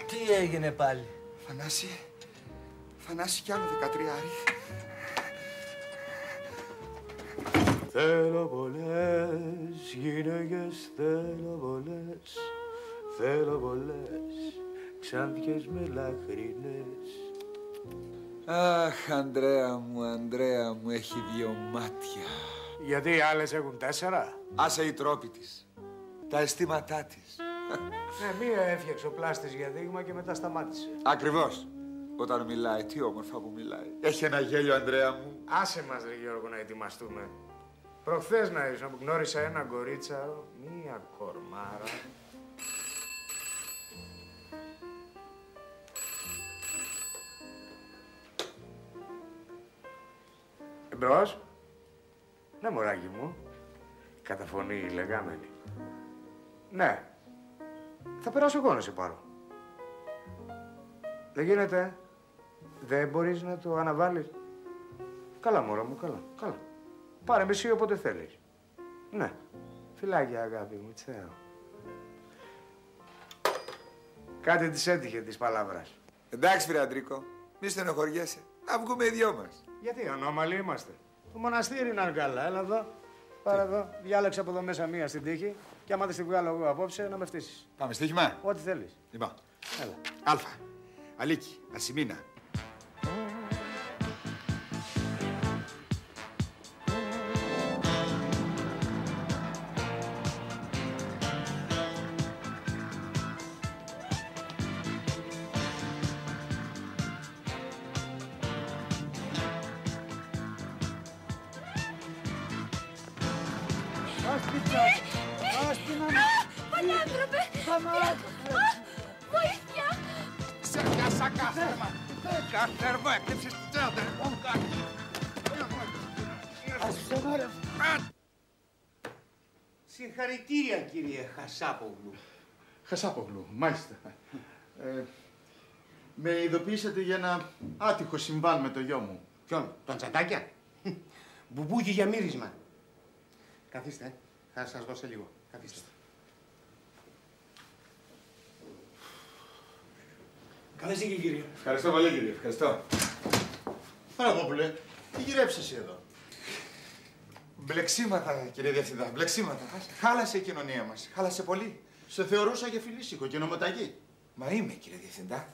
Τι έγινε πάλι; Θανάση, Θανάση κι άλλο δεκατριάρι. Θέλω πολλές γυναίκες, θέλω πολλές, θέλω πολλές, ξάντιες με λαχρινές. Αχ, Ανδρέα μου, Ανδρέα μου, έχει δύο μάτια. Γιατί οι άλλες έχουν τέσσερα; Άσε οι τρόποι της. Τα αισθήματά της. Ναι, μία έφτιαξε ο πλάστης για δείγμα και μετά σταμάτησε. Ακριβώς. Όταν μιλάει, τι όμορφα που μιλάει. Έχει ένα γέλιο, Ανδρέα μου. Άσε μας, ρε Γιώργο, να ετοιμαστούμε. Προχθές να ήσουν που γνώρισα ένα κορίτσαρο, μία κορμάρα. Εμπρός. Ναι, μωράκι μου. Καταφωνεί λεγάμενη. Ναι. Θα περάσω εγώ να σε πάρω. Δεν γίνεται. Δεν μπορείς να το αναβάλεις. Καλά, μωρό μου, καλά, καλά. Πάρε με εσύ όποτε θέλεις. Ναι. Φιλάκια, αγάπη μου, τσέω. Κάτι της έτυχε της παλάβρας. Εντάξει, φίλε Αντρίκο, μη στενοχωριέσαι. Να βγούμε οι δυο μας. Γιατί ανώμαλοι είμαστε. Το μοναστήρι είναι καλά. Έλα εδώ. Πάρε εδώ. Διάλεξε από εδώ μέσα μία στην τύχη. Και άμα δεν τη βγάλω εγώ απόψε, να με φτύσεις. Πάμε στοίχημα. Ό,τι θέλεις. Λοιπόν. Έλα. Αλφα. Αλίκη. Ασημίνα. Χασάπογλου. Χασάπογλου, μάλιστα. Ε, με ειδοποιήσατε για ένα άτυχο συμβάν με το γιο μου. Ποιον, τον Τσαντάκια; Μπουμπούκι για μύρισμα. Καθίστε, ε. θα σας δώσω λίγο. Καθίστε. Καλώς ήρθατε, κύριε. Ευχαριστώ πολύ, κύριε. Ευχαριστώ. Παραγόπουλε, τι γυρέψεις εσύ εδώ; Μπλεξίματα, κύριε Διευθυντά, μπλεξίματα. Χάλασε η κοινωνία μας. Χάλασε πολύ. Σε θεωρούσα για φιλήσικο και νομοταγή. Μα είμαι, κύριε Διευθυντά.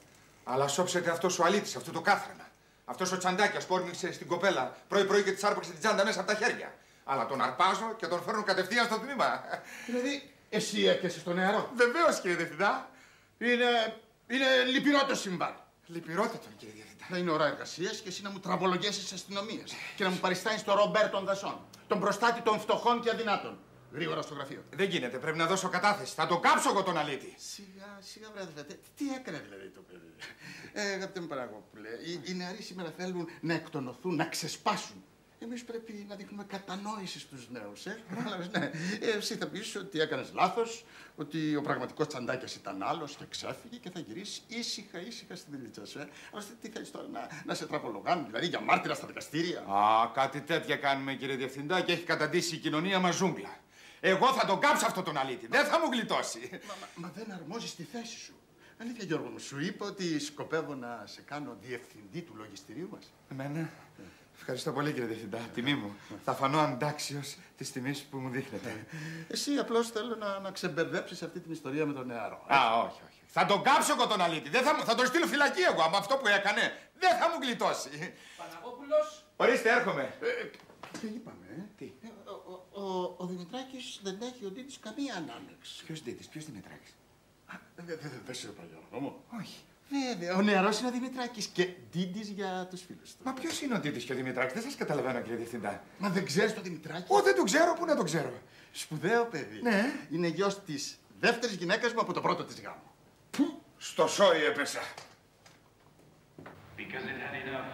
Αλλά σώψετε αυτός ο αλήτης, αυτό το κάθρανα. Αυτός ο τσαντάκια που όρμηξε στην κοπέλα πρωί-πρωί και της άρπαξε την τσάντα μέσα από τα χέρια. Αλλά τον αρπάζω και τον φέρνω κατευθείαν στο τμήμα. Δηλαδή, εσύ έπιασε το νεαρό. Βεβαίως, κύριε Διευθυντά. Είναι, είναι λυπηρό το συμβάν. Λυπηρότατο, κύριε Διευθυντά. Θα είναι ώρα εργασίας και εσύ να μου τραβολογέσει τι αστυνομίες και να μου παριστάνεις τον Ρομπέρ των Δασών. Τον προστάτη των φτωχών και αδυνάτων. Γρήγορα στο γραφείο. Δεν γίνεται, πρέπει να δώσω κατάθεση. Θα το κάψω εγώ τον αλήτη. Σιγά, σιγά, βράδυ. Τι, τι έκανε δηλαδή το παιδί; Ε, αγαπητέ μου Παραγόπουλε, οι, οι νεαροί σήμερα θέλουν να εκτονωθούν, να ξεσπάσουν. Εμείς πρέπει να δείχνουμε κατανόηση στους νέους. Ε. Κατάλαβες, ναι. Ε, εσύ θα πεις ότι έκανες λάθος, ότι ο πραγματικός τσαντάκιας ήταν άλλος και ξέφυγε και θα γυρίσεις ήσυχα ήσυχα στην δουλειά σου. Ε. Αλλά τι θέλεις τώρα να, να σε τραπολογάνουν, δηλαδή για μάρτυρα στα δικαστήρια. Α, κάτι τέτοια κάνουμε, κύριε Διευθυντά, και έχει καταντήσει η κοινωνία μας ζούγκλα. Εγώ θα τον κάψω αυτό τον αλήτη. Δεν θα μου γλιτώσει. Μα, μα, μα δεν αρμόζει στη θέση σου. Αλήθεια, Γιώργο μου, σου είπα ότι σκοπεύω να σε κάνω διευθυντή του λογιστηρίου μας. Εμένα. Ευχαριστώ πολύ, κύριε Διευθυντά. Τιμή μου. θα φανώ αντάξιο τη τιμή που μου δείχνετε. Εσύ απλώ θέλω να, να ξεμπερδέψει αυτή την ιστορία με τον νεαρό. Α, όχι, όχι. Θα τον κάψω εγώ τον αλήτη. Δεν θα, μου- θα τον στείλω φυλακή εγώ. Από αυτό που έκανε δεν θα μου γλιτώσει. Παναγόπουλο. Ορίστε, έρχομαι. Τι είπαμε, ε? Τι. Ο, ο, ο Δημητράκη δεν έχει ο Ντίτη καμία ανάμεξη. Ποιο Ντίτη, ποιο Δημητράκη. Δεν δε, δε σε είπα, Γιώργο μου. Όχι. Βέβαια, ο νεαρός είναι ο Δημητράκης και Ντίτη για τους φίλους του. Μα ποιος είναι ο Ντίτη και ο Δημητράκης, δεν σας καταλαβαίνω, κύριε Διευθυντά. Μα δεν ξέρεις τον Δημητράκη; Ω, δεν τον ξέρω, πού να τον ξέρω; Σπουδαίο παιδί. Ναι. Είναι γιος της δεύτερης γυναίκας μου από το πρώτο της γάμο. Πού, στο σόι έπεσα. Because it had enough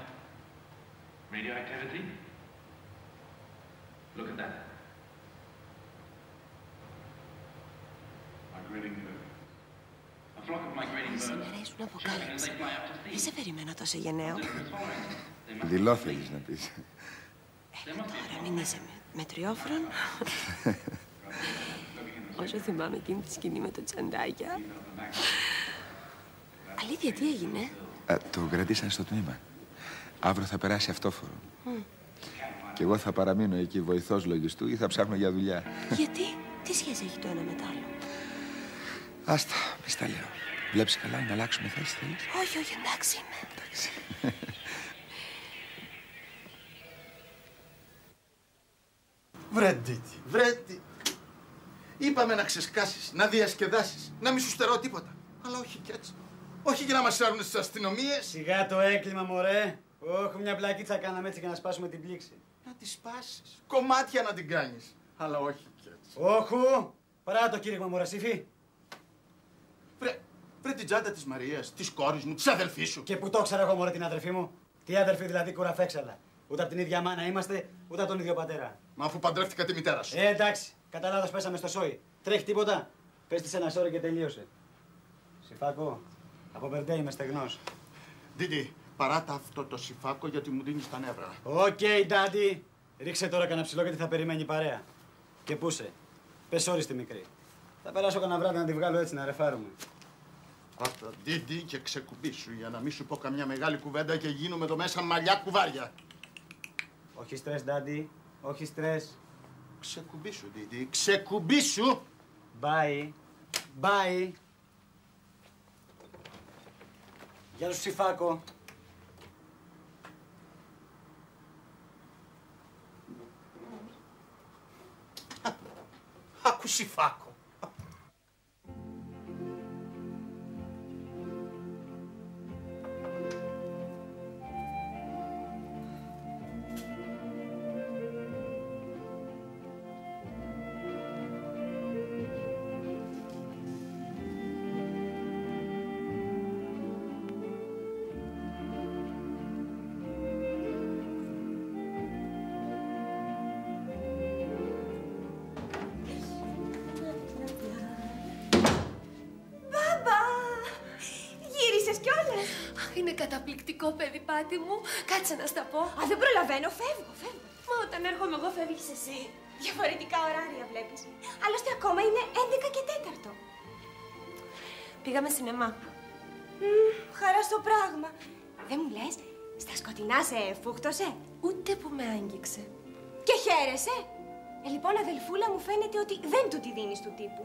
radioactivity; Look at that. Migrating bird. Σήμερα ήσουν αποκάλυψης. Δεν σε περιμένω τόσο γενναίο. Δηλώθηκες να πεις. Τώρα μην είσαι με, μετριόφρον. Όσο θυμάμαι εκείνη τη σκηνή με το τσαντάκια. Αλήθεια, τι έγινε; Α, το κρατήσαν στο τμήμα. Αύριο θα περάσει αυτόφορο. Μμ. Και εγώ θα παραμείνω εκεί βοηθός λογιστού ή θα ψάχνω για δουλειά. Γιατί, τι σχέση έχει το ένα με το άλλο; Άστα, μη στα λέω. Βλέπεις καλά να αλλάξουμε θέση, θέλεις; Όχι, όχι, εντάξει είμαι. Βρε Ντίτη, βρε Ντίτη. Είπαμε να ξεσκάσεις, να διασκεδάσεις, να μην σου στερώ τίποτα. Αλλά όχι κι έτσι. Όχι για να μας έρουν στις αστυνομίες. Σιγά το έκλειμα, μωρέ. Όχι, μια πλακίτσα κάναμε έτσι για να σπάσουμε την πλήξη. Να τη σπάσεις. Κομμάτια να την κάνεις. Αλλά όχι κι έτσι. Όχου! Παρά το κήρυγμα, μωρέ, σύφη. Βρε, βρε την τσάντα της Μαρίας, της κόρης μου, της αδελφής σου. Και που το ξέρω εγώ, μωρέ, την αδερφή μου. Τι αδερφή, δηλαδή, κουραφέξαλα. Ούτε από την ίδια μάνα είμαστε, ούτε από τον ίδιο πατέρα. Μα αφού παντρεύτηκα τη μητέρα σου. Ε, εντάξει. Κατά λάθος πέσαμε στο σόι. Τρέχει τίποτα; Πες της ένα σόρι και τελείωσε. Συμφάκο, από μπερντέ είμαι στεγνός. Ντίντι, παράτα αυτό το συμφάκο γιατί μου δίνεις τα νεύρα. Οκ, ντάντι. Ρίξε τώρα κανένα ψηλό γιατί θα περιμένει η παρέα. Και πού σε. Πες όρις στη μικρή. Θα περάσω κανένα βράδυ να τη βγάλω έτσι να ρεφάρουμε. Πάτα Ντίντι και ξεκουμπίσου για να μην σου πω καμιά μεγάλη κουβέντα και γίνουμε εδώ μέσα μαλλιά κουβάρια. Όχι στρες, ντάντι. Όχι στρες. Ξεκουμπίσου, Ντίντι. Ξεκουμπίσου. Bye. Bye. Γεια σου, Ψηφάκο. Άκου συμφάκο. Παιδί, πάτη μου. Κάτσε να στα πω. Α, δεν προλαβαίνω, φεύγω, φεύγω. Μα όταν έρχομαι εγώ φεύγεις εσύ. Διαφορετικά ωράρια βλέπεις. Άλλωστε ακόμα είναι 11 και 4. Πήγαμε σινεμά. Μμμ, χαρά στο πράγμα. Δεν μου λες, στα σκοτεινά σε φούχτωσε. Ούτε που με άγγιξε. Και χαίρεσαι. Ε, λοιπόν, αδελφούλα μου φαίνεται ότι δεν του τη δίνεις του τύπου.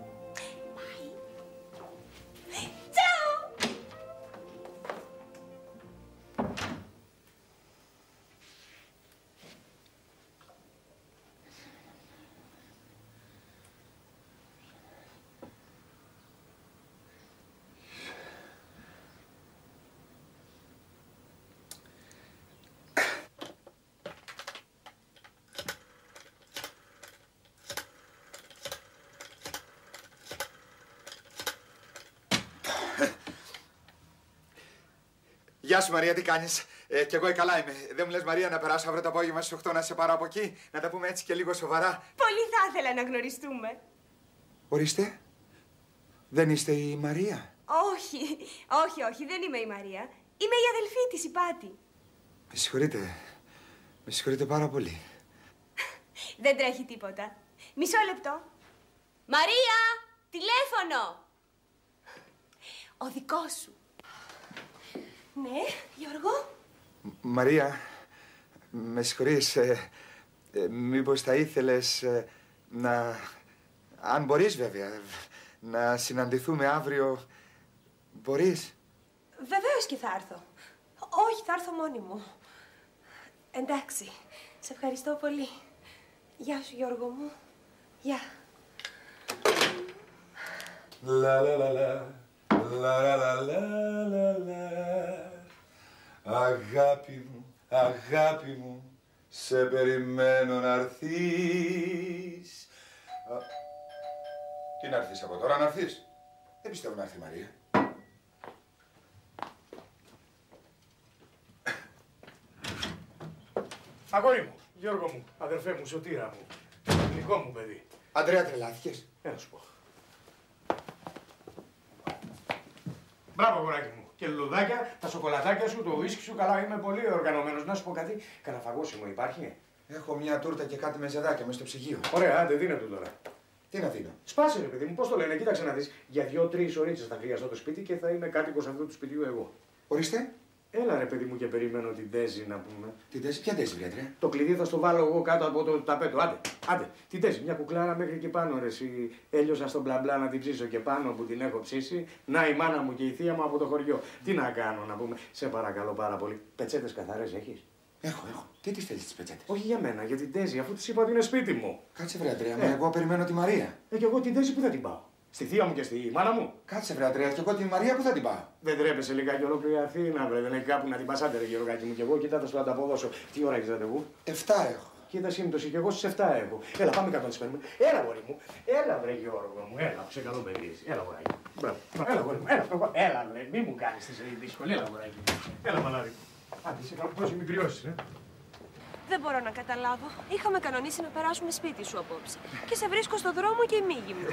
Γεια σου Μαρία, τι κάνεις; Ε, κι εγώ καλά είμαι. Δεν μου λες Μαρία να περάσω αύριο το απόγευμα στις 8 να σε πάρω από εκεί, να τα πούμε έτσι και λίγο σοβαρά. Πολύ θα ήθελα να γνωριστούμε. Ορίστε. Δεν είστε η Μαρία; Όχι, όχι, όχι, δεν είμαι η Μαρία. Είμαι η αδελφή της, η Πάτη. Με συγχωρείτε. Με συγχωρείτε πάρα πολύ. Δεν τρέχει τίποτα. Μισό λεπτό. Μαρία! Τηλέφωνο! Ο δικός σου. Ναι, Γιώργο. Μαρία, με συγχωρείς. Ε, ε, μήπως θα ήθελες ε, να... Αν μπορείς βέβαια, να συναντηθούμε αύριο. Μπορείς; Βεβαίως και θα έρθω. Όχι, θα έρθω μόνη μου. Εντάξει. Σε ευχαριστώ πολύ. Γεια σου, Γιώργο μου. Γεια. Λα λα λα λα. Λα λα λα λα λα λα. Αγάπη μου, αγάπη μου, σε περιμένω να έρθεις. Α, Τι να έρθεις από τώρα, να έρθεις; Δεν πιστεύω να έρθει η Μαρία. Αγόρι μου, Γιώργο μου, αδερφέ μου, σωτήρα μου. Δικό μου παιδί. Αντρέα, τρελάθηκες. Έλα σου πω. Μπράβο, αγοράκι μου. Και λουλουδάκια, τα σοκολατάκια σου, το ουίσκι σου, καλά είμαι πολύ οργανωμένος. Να σου πω κάτι, καναφαγόσιμο υπάρχει; Έχω μια τούρτα και κάτι με ζεδάκια μέσα στο ψυγείο. Ωραία, άντε, δίνε του τώρα. Τι να δίνω; Σπάσε ρε παιδί μου, πώς το λένε, κοίταξε να δεις. Για δύο-τρει ώρε θα χρειαστώ το σπίτι και θα είμαι κάτοικος αυτού του σπιτιού εγώ. Ορίστε. Έλα ρε παιδί μου και περιμένω την Τέζη να πούμε. Την Τέζη, ποια Τέζη, γιατρέ; Το κλειδί θα στο βάλω εγώ κάτω από το ταπέτο. Άντε, άντε. Την Τέζη, μια κουκλάρα μέχρι εκεί πάνω ρε. Εσύ έλειωσα στον μπλα μπλα να την ψήσω και πάνω που την έχω ψήσει. Να η μάνα μου και η θεία μου από το χωριό. Τι να κάνω να πούμε. Σε παρακαλώ πάρα πολύ. Πετσέτες καθαρές έχεις; Έχω, έχω. Τι τις θέλεις τις πετσέτες; Όχι για μένα, για την Τέζη, αφού της είπα ότι είναι σπίτι μου. Κάτσε βρε Αντρέα, Ε. μα εγώ περιμένω τη Μαρία. Ε, και εγώ την Τέζη που θα την πάω. Στη θεία μου και στη μάνα μου. Κάτσε βρε Αντρέα, και εγώ τη Μαρία που θα την πάω; Δεν τρέπεσαι λιγάκι ολόκληρη Αθήνα, βρε. Δεν έχει κάπου να την πασάτε, ρε Γεωργάκη μου. Και εγώ κοιτάτε στο ανταποδώσω. Τι ώρα έχεις ραντεβού; 7 έχω. Κοίτα σύμπτωση και εγώ στις 7 έχω. Έλα, πάμε κάτω να τις παίρνουμε. Έλα, γόρι μου. Έλα, βρε Γιώργο μου. Έλα, σε καλό παιδί. είσαι. Έλα, γοράκι. Μπράβο. Έλα, γόρι μου. Έλα, εγώ. Έλα, βρε. Μη μου κάνεις τη ζωή δύσκολη. Έλα, γοράκι. Έλα, μαλάρι. Άντε, σε καλό πώς μικριώσει, ε. Δεν μπορώ να καταλάβω. Είχαμε κανονίσει να περάσουμε σπίτι σου απόψε. Και σε βρίσκω στο δρόμο και ημίγυμνο.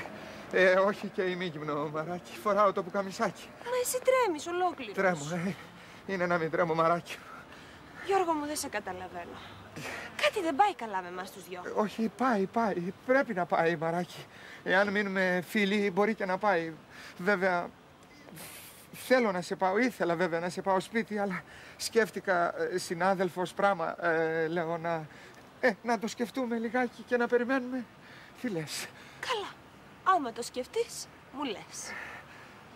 Ε, όχι και ημίγυμνο, μαράκι. Φοράω το πουκαμισάκι. Μα εσύ τρέμεις ολόκληρος. Τρέμω, ε. Είναι να μην τρέμω, μαράκι. Γιώργο μου, δεν σε καταλαβαίνω. Κάτι δεν πάει καλά με εμάς τους δυο. Ε, όχι, πάει, πάει. Πρέπει να πάει, μαράκι. Εάν μείνουμε φίλοι, μπορεί και να πάει. Βέβαια, θέλω να σε πάω, ήθελα βέβαια να σε πάω σπίτι, αλλά σκέφτηκα, ε, συνάδελφος, πράγμα, ε, λέω να... Ε, να το σκεφτούμε λιγάκι και να περιμένουμε. Τι λες; Καλά. Άμα το σκεφτείς, μου λες.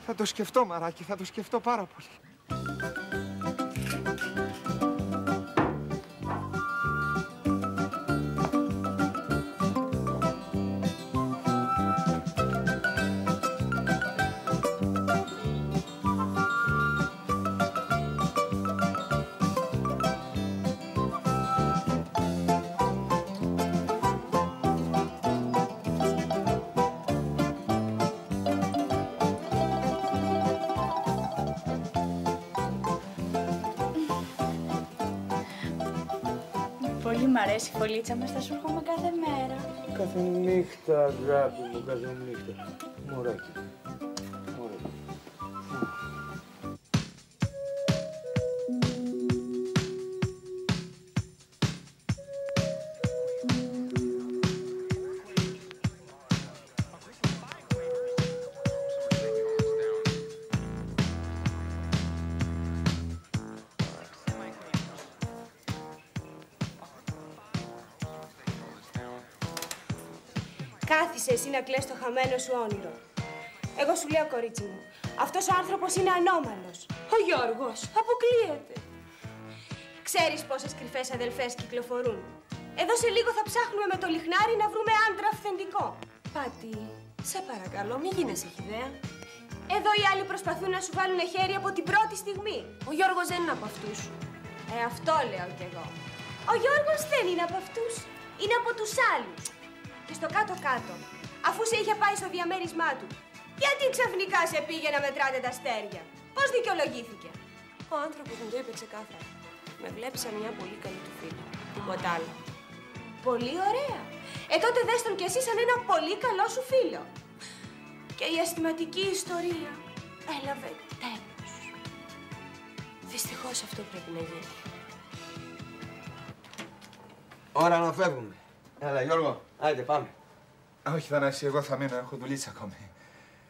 Θα το σκεφτώ, μαράκι, θα το σκεφτώ πάρα πολύ. Αρέσει η φωλίτσα μας, θα σου έρχομαι κάθε μέρα. Κάθε νύχτα, αγάπη μου, κάθε νύχτα. Μωράκι. Μωράκι. Κλαις το χαμένο σου όνειρο. Εγώ σου λέω, κορίτσι μου, αυτός ο άνθρωπος είναι ανώμαλος. Ο Γιώργος αποκλείεται. Ξέρεις πόσες κρυφές αδελφές κυκλοφορούν. Εδώ σε λίγο θα ψάχνουμε με το λιχνάρι να βρούμε άντρα αυθεντικό. Πάτη, σε παρακαλώ, μην γίνεσαι χιδέα. Εδώ οι άλλοι προσπαθούν να σου βάλουν χέρι από την πρώτη στιγμή. Ο Γιώργος δεν είναι από αυτούς. Ε, αυτό λέω κι εγώ. Ο Γιώργος δεν είναι από αυτούς. Είναι από τους άλλους. Και στο κάτω-κάτω, αφού σε είχε πάει στο διαμέρισμά του, γιατί ξαφνικά σε πήγε να μετράτε τα αστέρια. Πώς δικαιολογήθηκε. Ο άνθρωπος μου το είπε ξεκάθαρα. Με βλέπει σαν μια πολύ καλή του φίλη. Τίποτα άλλο. Πολύ ωραία. Ε, τότε δες τον κι εσύ σαν ένα πολύ καλό σου φίλο. Και η αισθηματική ιστορία έλαβε τέλος. Δυστυχώς αυτό πρέπει να γίνει. Ώρα να φεύγουμε. Έλα, Γιώργο, άιτε πάμε. Α, όχι, Θανάση, εγώ θα μείνω, έχω δουλίτσα ακόμη.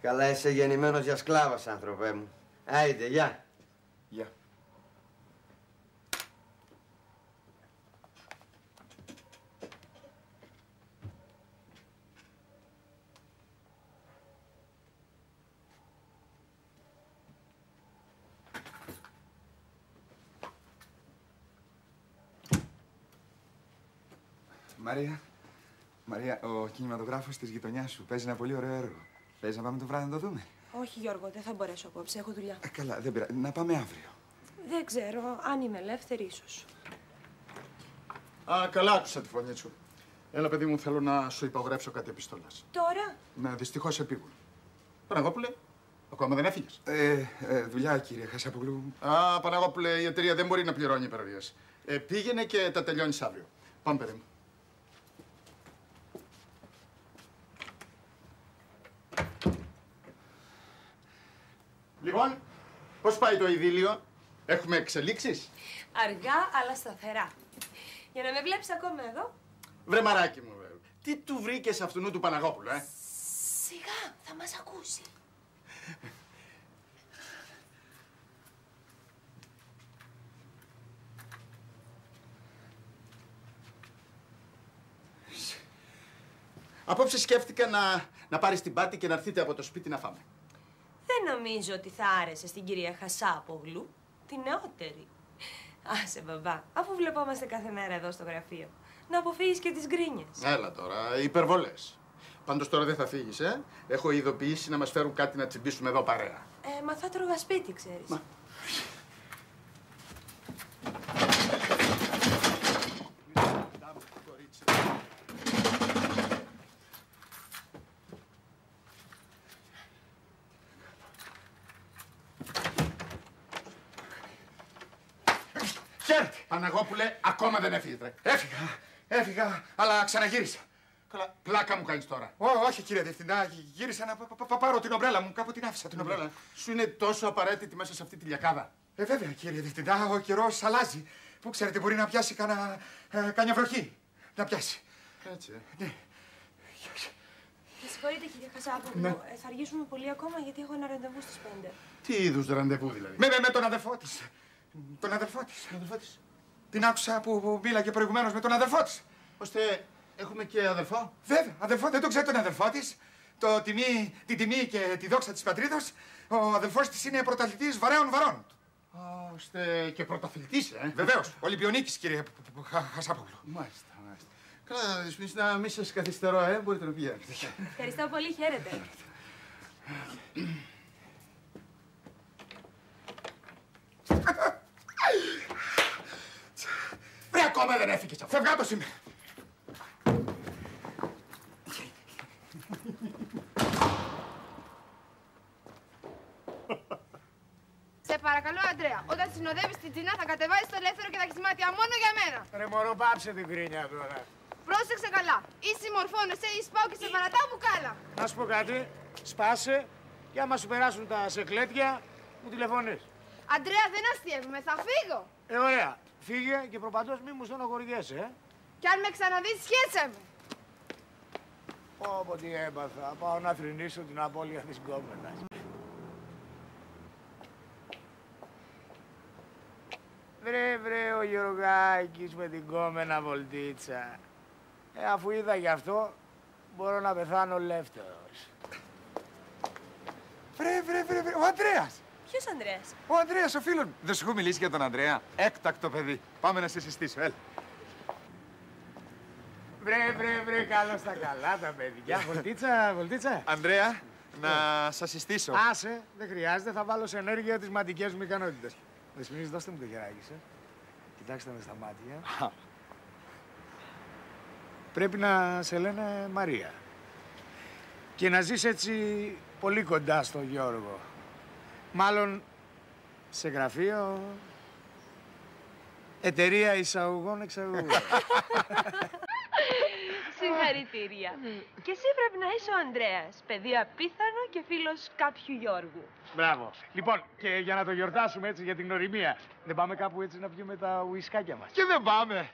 Καλά, είσαι γεννημένος για σκλάβας, άνθρωπέ μου. Άιτε, γεια. Γεια. Μαρία, Μαρία, ο κινηματογράφος της γειτονιάς σου παίζει ένα πολύ ωραίο έργο. Παίζει να πάμε το βράδυ να το δούμε; Όχι, Γιώργο, δεν θα μπορέσω απόψε. Έχω δουλειά. Ε, καλά, δεν πειράζει. Να πάμε αύριο. Δεν ξέρω. Αν είμαι ελεύθερη, ίσως. Α, καλά άκουσα τη φωνή σου. Έλα, παιδί μου, θέλω να σου υπογράψω κάτι επιστολές. Τώρα; Ναι, δυστυχώς επίγουν. Παναγόπουλε, ακόμα δεν έφυγες; Ε, ε, δουλειά, κύριε Χασαπογλού. Α, Παναγόπουλε, η εταιρεία δεν μπορεί να πληρώνει υπερορίες. Ε, πήγαινε και τα τελειώνεις αύριο. Πάμε, παιδί μου. Λοιπόν, πώς πάει το ειδήλιο, έχουμε εξελίξεις; Αργά, αλλά σταθερά. Για να με βλέπεις ακόμα εδώ. Βρε μαράκι μου, βέβαια. Τι του βρήκες αυτού του Παναγόπουλου, ε; Σιγά, θα μας ακούσει. Απόψε σκέφτηκα να, να πάρεις την πάτη και να έρθετε από το σπίτι να φάμε. Δεν νομίζω ότι θα άρεσε στην κυρία Χασάπογλου, τη νεότερη. Άσε, μπαμπά, αφού βλεπόμαστε κάθε μέρα εδώ στο γραφείο. Να αποφύγεις και τις γκρίνιες. Έλα τώρα, υπερβολές. Πάντως τώρα δεν θα φύγεις, ε; Έχω ειδοποιήσει να μας φέρουν κάτι να τσιμπήσουμε εδώ παρέα. Ε, μα θα τρώγα σπίτι, ξέρεις. Μα. Ξέρετε. Παναγόπουλε, ακόμα δεν έφυγε. Έφυγα. Έφυγα, αλλά ξαναγύρισα. Καλά, πλάκα μου κάνεις τώρα. Ω, όχι κύριε Διευθυντά, γύρισα να πα- πα- πάρω την ομπρέλα μου. Κάπου την άφησα την ομπρέλα. Σου είναι τόσο απαραίτητη μέσα σε αυτή τη λιακάδα. Ε, βέβαια κύριε Διευθυντά, ο καιρός αλλάζει. Πού ξέρετε, μπορεί να πιάσει κανένα, ε, κανιά βροχή. Να πιάσει. Έτσι, ε. Ναι. Με συγχωρείτε κύριε Χασάπογλου. Ναι. Ε, θα αργήσουμε πολύ ακόμα γιατί έχω ένα ραντεβού στις 5. Τι είδους ραντεβού δηλαδή; Με, με, με τον αδερφό της. Τον αδερφό της. Τον αδερφό της. Την άκουσα που, που μίλαγε προηγουμένως με τον αδερφό της. Ώστε έχουμε και αδερφό; Βέβαια, αδερφό, δεν τον ξέρει τον αδερφό της. Το τιμή, την τιμή και τη δόξα της πατρίδα. Ο αδερφός της είναι πρωταθλητής βαρέων βαρών. Ώστε και πρωταθλητής, ε; Βεβαίως, Ολυμπιονίκης, κύριε Π- Π- Π- Χα- Χασάπογλου. Μάλιστα, μάλιστα. Καλά, να δεις, να μην σας καθυστερώ, ε. Μπορείτε να πηγαίνετε. Ευχαριστώ πολύ, χαίρετε. Βρε, ακόμα δεν έφυγες. Φευγάτος είμαι. Σε παρακαλώ, Αντρέα, όταν συνοδεύεις την Τζινά θα κατεβάσεις το ελεύθερο και τα χειμάτια μόνο για μένα. Ρε μωρό, πάψε την κρίνια τώρα. Πρόσεξε καλά. Ή συμμορφώνεσαι ή σπάω και σε παρατάω μπουκάλα. Να σου πω κάτι, σπάσε και άμα σου περάσουν τα σεκλέτια, μου τηλεφωνείς. Αντρέα, δεν αστείευομαι, θα φύγω. Ε, ωραία. Φύγε και προπαντός μη μου στενοχωριέσαι, ε. Κι αν με ξαναδείς, σχέσε με. Πω, τι έπαθα. Πάω να θρυνήσω την απώλεια της γκόμενας. Βρε, βρε, ο Γιωργάκης με την κόμενα βολτίτσα. Ε, αφού είδα γι' αυτό, μπορώ να πεθάνω λεύτερος. Βρε, βρε, βρε, βρε, ο Ανδρέας. Ποιος Ανδρέας; Ο Ανδρέας, ο φίλος μου. Δεν σου έχω μιλήσει για τον Ανδρέα. Έκτακτο παιδί. Πάμε να σε συστήσω, έλα. Βρε, βρε, βρε, καλό στα καλά τα παιδιά. Βολτίτσα, βολτίτσα. Ανδρέα, να σας συστήσω. Άσε, δεν χρειάζεται, θα βάλω σε ενέργεια τις μαντικές μου ικανότητες. Δεσποινής, δώστε μου το χεράκι σας. Κοιτάξτε με στα μάτια. Πρέπει να σε λένε Μαρία. Και να ζεις έτσι πολύ κοντά στο Γιώργο. Μάλλον σε γραφείο, εταιρεία εισαγωγών εξαγωγών. Συγχαρητήρια. και εσύ πρέπει να είσαι ο Ανδρέας, παιδί απίθανο και φίλος κάποιου Γιώργου. Μπράβο. Λοιπόν, και για να το γιορτάσουμε έτσι για την γνωριμία, δεν πάμε κάπου έτσι να πιούμε τα ουισκάκια μας; Και δεν πάμε.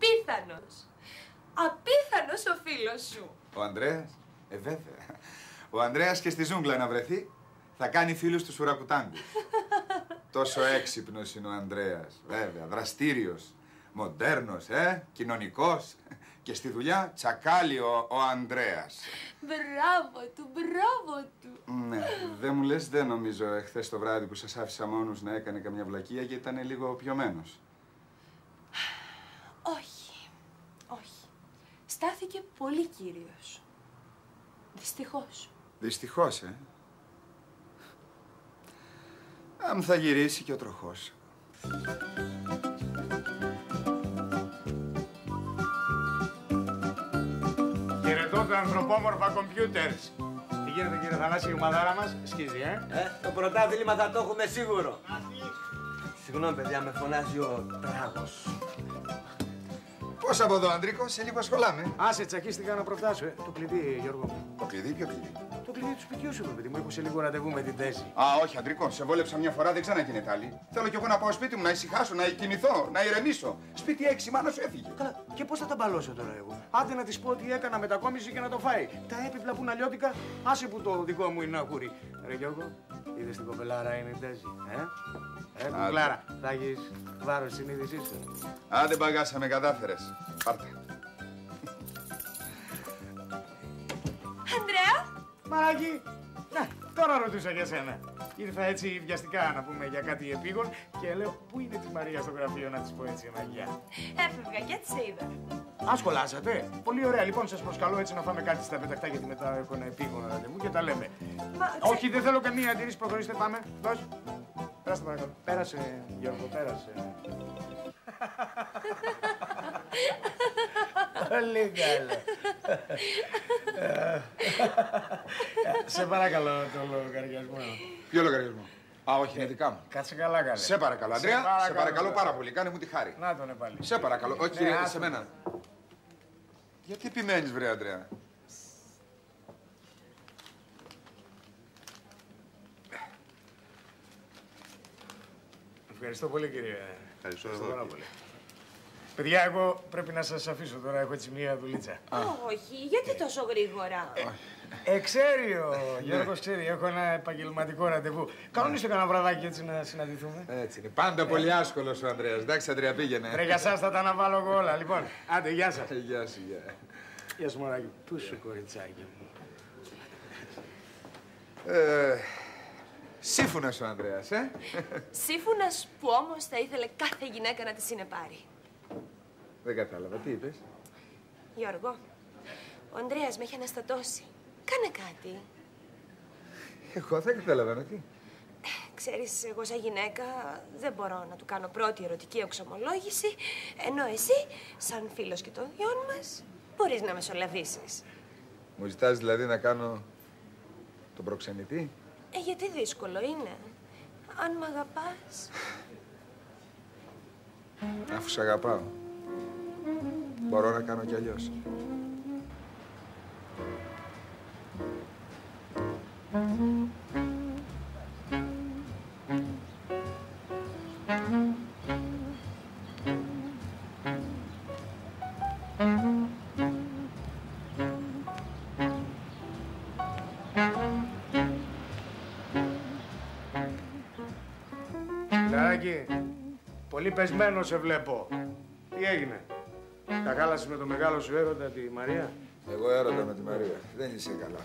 Απίθανος. Απίθανος ο φίλος σου. Ο Ανδρέας, ε βέβαια. Ο Ανδρέας και στη ζούγκλα να βρεθεί, θα κάνει φίλους τους ουρακουτάγκου. Τόσο έξυπνος είναι ο Ανδρέας, βέβαια, δραστήριος, μοντέρνος, ε, κοινωνικός. Και στη δουλειά τσακάλι ο, ο Ανδρέας. Μπράβο του, μπράβο του. Ναι, δεν μου λες, δεν νομίζω εχθές το βράδυ που σας άφησα μόνος να έκανε καμιά βλακεία γιατί ήταν λίγο πιωμένος. Όχι, όχι. Στάθηκε πολύ κύριος. Δυστυχώς. Δυστυχώς, ε. Αν θα γυρίσει και ο τροχός. Χαιρετώ τα ανθρωπόμορφα computers. Τι γίνεται κύριε Θανάση, η ομαδάρα μας σκίζει, ε; Ε, το πρωτάθλημα θα το έχουμε σίγουρο. Συγγνώμη, παιδιά, με φωνάζει ο τράγος. Πώς από εδώ, Αντρίκο, σε λίγο ασχολάμαι. Άσε, τσακίστηκα να προφτάσω, ε. Το κλειδί, Γιώργο μου. Το κλειδί, ποιο κλειδί; Το κλειδί του σπιτιού σου, παιδί μου. Έχω σε λίγο ραντεβού με την θέση. Α, όχι, Αντρικό, σε βόλεψα μια φορά, δεν ξαναγίνεται άλλη. Θέλω κι εγώ να πάω σπίτι μου, να ησυχάσω, να κινηθώ, να ηρεμήσω. Σπίτι έξι, η μάνα σου έφυγε. Καλά, και πώς θα τα μπαλώσω τώρα εγώ; Άντε να της πω ότι έκανα μετακόμιση και να το φάει. Τα έπιπλα που είναι αλλιώτικα, άσε που το δικό μου είναι αχούρι. Ρε Γιώργο, είδες την κοπελάρα είναι τέζι, ε; Ε, κουκλάρα, θα έχεις βάρος συνείδησής σου. Άντε μπαγάσα με κατάφερες. Πάρτε. Ανδρέα! Μαράκι, να, τώρα ρωτούσα για σένα. Ήρθα έτσι βιαστικά να πούμε για κάτι επίγον και λέω πού είναι τη Μαρία στο γραφείο να της πω έτσι ένα γεια. Έφευγα και έτσι σε είδα. Ασχολάσατε. Πολύ ωραία. Λοιπόν, σας προσκαλώ έτσι να φάμε κάτι στα πεταχτά γιατί μετά έχω ένα επίγον ραντεβού και τα λέμε. Μα, Όχι, δεν θέλω καμία αντίρρηση. Προχωρήστε, πάμε. Δώσ. Πέρασε, παρακαλώ. Πέρασε, Γιώργο, πέρασε. Πολύ καλό. Ε, Σε παρακαλώ το λογαριασμό. Ποιο λογαριασμό; Α, όχι, είναι δικά μου. Κάτσε καλά, καλέ. Σε παρακαλώ, Αντρέα, σε παρακαλώ πάρα πολύ. Κάνε μου τη χάρη. Να τον πάλι. Σε παρακαλώ. Όχι, Ναι, κύριε, άστο. σε μένα. Γιατί επιμένεις, βρε, Αντρέα; Ευχαριστώ πολύ, κύριε. Ευχαριστώ πάρα πολύ. Παιδιά, εγώ πρέπει να σας αφήσω τώρα. Έχω έτσι μία δουλίτσα. Όχι, γιατί τόσο γρήγορα; Ε, ξέρει ο Γιώργος, ξέρει. Έχω ένα επαγγελματικό ραντεβού. Κανονίστε κανένα βραδάκι έτσι να συναντηθούμε. Έτσι είναι. Πάντα πολύ άσχολος ο Ανδρέας. Εντάξει, Αντρέα, πήγαινε. Ρε, για σας θα τα αναβάλω εγώ όλα. Λοιπόν, άντε, γεια σας. Γεια σου, γεια. Γεια σου, μωράκι. Πού σου, κοριτσάκι μου; Ε, Σύμφωνος ο Ανδρέας, ε. Σύμφωνας που όμως θα ήθελε κάθε γυναίκα να τη συνεπάρει. Δεν κατάλαβα, τι είπες; Γιώργο, ο Ανδρέας με έχει αναστατώσει. Κάνε κάτι. Εγώ δεν καταλαβαίνω τι. Ξέρεις, εγώ σαν γυναίκα δεν μπορώ να του κάνω πρώτη ερωτική εξομολόγηση, ενώ εσύ, σαν φίλος και των δυο μας, μπορείς να μεσολαβήσεις. Μου ζητάς δηλαδή να κάνω τον προξενητή; Ε, γιατί δύσκολο είναι. Αν μ' αγαπάς, Αφού σ' αγαπάω. Μπορώ να κάνω κι αλλιώς. Λαράκι, πολύ πεσμένο σε βλέπω. Τι έγινε; Τα χάλασες με το μεγάλο σου έρωτα τη Μαρία; Εγώ έρωτα με τη Μαρία. Δεν είσαι καλά.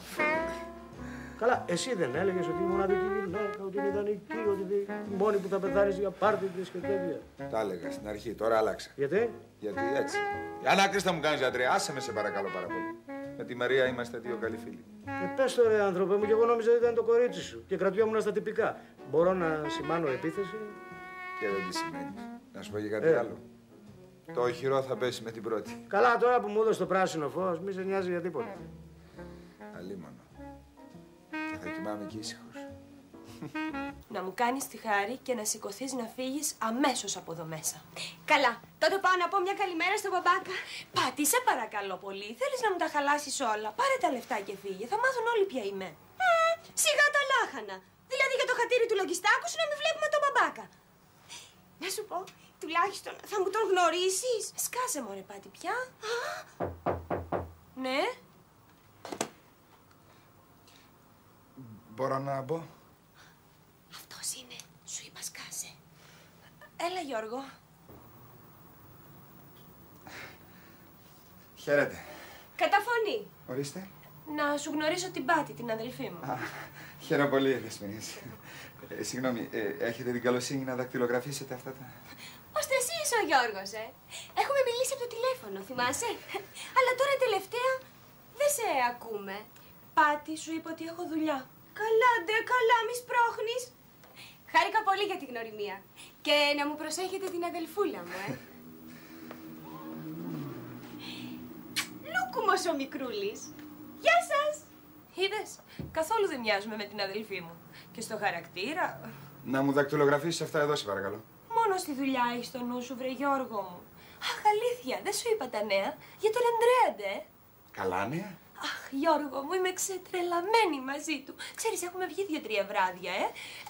Καλά, εσύ δεν έλεγες ότι η μοναδική γυναίκα, ότι είναι ιδανική, ότι είναι η μόνη που θα πεθάνεις για πάρτι της και τέτοια. Τα έλεγα στην αρχή, τώρα άλλαξα. Γιατί; Γιατί έτσι. Αν άκρη θα μου κάνεις Αντρέα, άσε με σε παρακαλώ πάρα πολύ. Με τη Μαρία είμαστε δύο καλοί φίλοι. Ε, πες το ρε άνθρωπε μου, και εγώ νόμιζα ότι ήταν το κορίτσι σου και κρατιόμουν στα τυπικά. Μπορώ να σημάνω επίθεση; Και δεν τη σημαίνεις. Να σου πω και κάτι Ε. άλλο. Το οχυρό θα πέσει με την πρώτη. Καλά, τώρα που μου έδωσε το πράσινο φως, μη σε νοιάζει για τίποτα. Αλίμονο. Και θα κοιμάμαι και ήσυχος. Να μου κάνεις τη χάρη και να σηκωθείς να φύγεις αμέσως από εδώ μέσα. Καλά, τότε πάω να πω μια καλημέρα στον μπαμπάκα. Πάτη, σε παρακαλώ πολύ. Θέλεις να μου τα χαλάσεις όλα. Πάρε τα λεφτά και φύγε. Θα μάθουν όλοι ποια είμαι. Ε, σιγά τα λάχανα. Δηλαδή για το χατήρι του λογιστάκου σου να μην βλέπουμε τον μπαμπάκα. Να σου πω, τουλάχιστον θα μου τον γνωρίσεις. Σκάσε μωρέ πάτη πια. Ναι. Μπορώ να μπω; Αυτός είναι. Σου είπα σκάσε. Έλα, Γιώργο. Χαίρετε. Καταφωνή. Ορίστε. Να σου γνωρίσω την Πάτη, την αδελφή μου. Α, χαίρομαι πολύ, Δεσποινής. Ε, συγγνώμη, ε, έχετε την καλοσύνη να δακτυλογραφήσετε αυτά τα... Ώστε εσύ είσαι ο Γιώργος, ε. Έχουμε μιλήσει από το τηλέφωνο, θυμάσαι; Αλλά τώρα τελευταία δεν σε ακούμε. Πάτη, σου είπα ότι έχω δουλειά. Καλά, ντε, καλά, μη σπρώχνεις. Χάρηκα πολύ για την γνωριμία. Και να μου προσέχετε την αδελφούλα μου, ε. Λούκουμος ο μικρούλης. Γεια σας. Είδες, καθόλου δεν μοιάζουμε με την αδελφή μου. Και στο χαρακτήρα, Να μου δακτυλογραφήσεις αυτά εδώ, σε παρακαλώ. μόνο στη δουλειά έχεις το νου σου, βρε Γιώργο μου. Αχ, αλήθεια, δεν σου είπα τα νέα για τον Ανδρέα, ντε. Καλά νέα. Αχ, Γιώργο μου, είμαι ξετρελαμένη μαζί του. Ξέρεις, έχουμε βγει δύο-τρία βράδια, ε.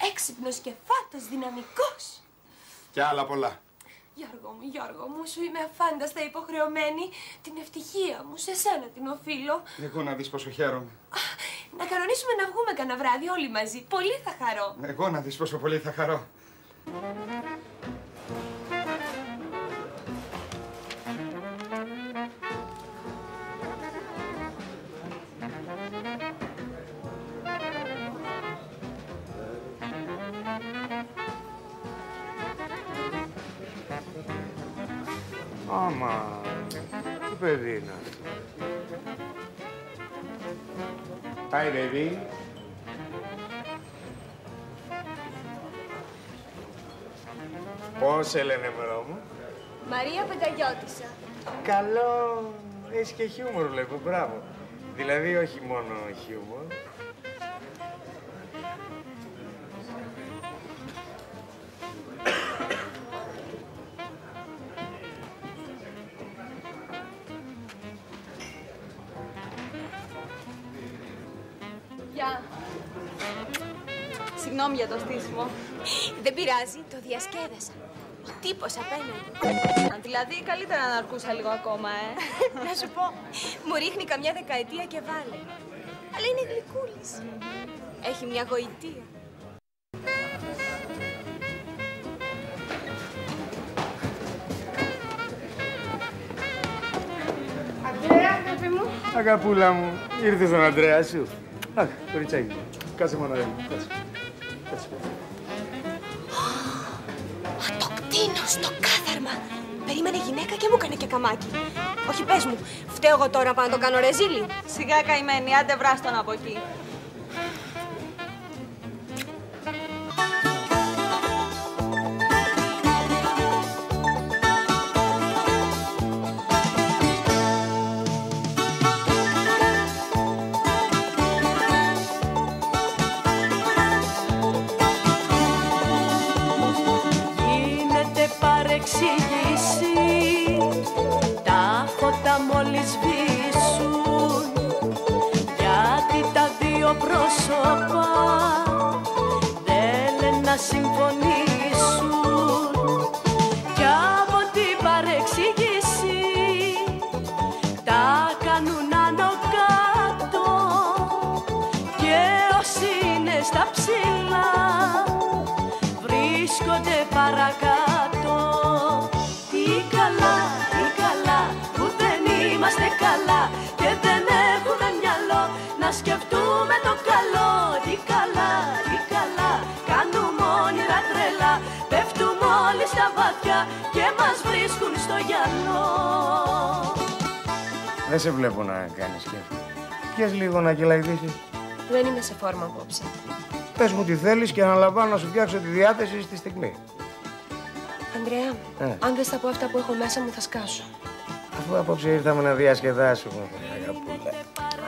Έξυπνος και φάτος, δυναμικός. Και άλλα πολλά. Γιώργο μου, Γιώργο μου, σου είμαι αφάνταστα υποχρεωμένη. Την ευτυχία μου, σε σένα την οφείλω. Εγώ να δεις πόσο χαίρομαι. Να κανονίσουμε να βγούμε κανένα βράδυ όλοι μαζί. Πολύ θα χαρώ. Εγώ να δεις πόσο πολύ θα χαρώ. Άμα, τι παιδί είναι αυτό. Hi, baby. Πώς σε λένε, μωρό μου; Μαρία Πενταγιώτησα. Καλό. Έχεις και χιούμορ, βλέπω. Μπράβο. Δηλαδή, όχι μόνο χιούμορ. Το στήσιμο. Δεν πειράζει, το διασκέδασα. Ο τύπος απέναντι. Δηλαδή, καλύτερα να αρκούσα λίγο ακόμα, ε. Να σου πω, μου ρίχνει καμιά δεκαετία και βάλε. Αλλά είναι γλυκούλης. Έχει μια γοητεία. Αντρέα, αγάπη μου. Αγαπούλα μου, ήρθες τον Αντρέα σου. Αχ, κοριτσάκι μου. Κάτσε μόνο εδώ. Κάτσε. Κάτσε. Στο κάθαρμα. Περίμενε γυναίκα και μου έκανε και καμάκι. Όχι, πες μου, φταίω εγώ τώρα πάνω να το κάνω ρεζίλι. Σιγά καημένη, άντε βράστον από εκεί. Όλοι στα βαθιά και μας βρίσκουν στο γυαλό. Δεν σε βλέπω να κάνεις κέφι. Πιες λίγο να κελαϊδίσεις. Δεν είμαι σε φόρμα απόψε. Πες μου τι θέλεις και αναλαμβάνω να σου φτιάξω τη διάθεση στη στιγμή. Ανδρέα, Ε. αν δεν στα πω αυτά που έχω μέσα μου, θα σκάσω. Αφού απόψε ήρθαμε να διασκεδάσουμε, αγαπούλα.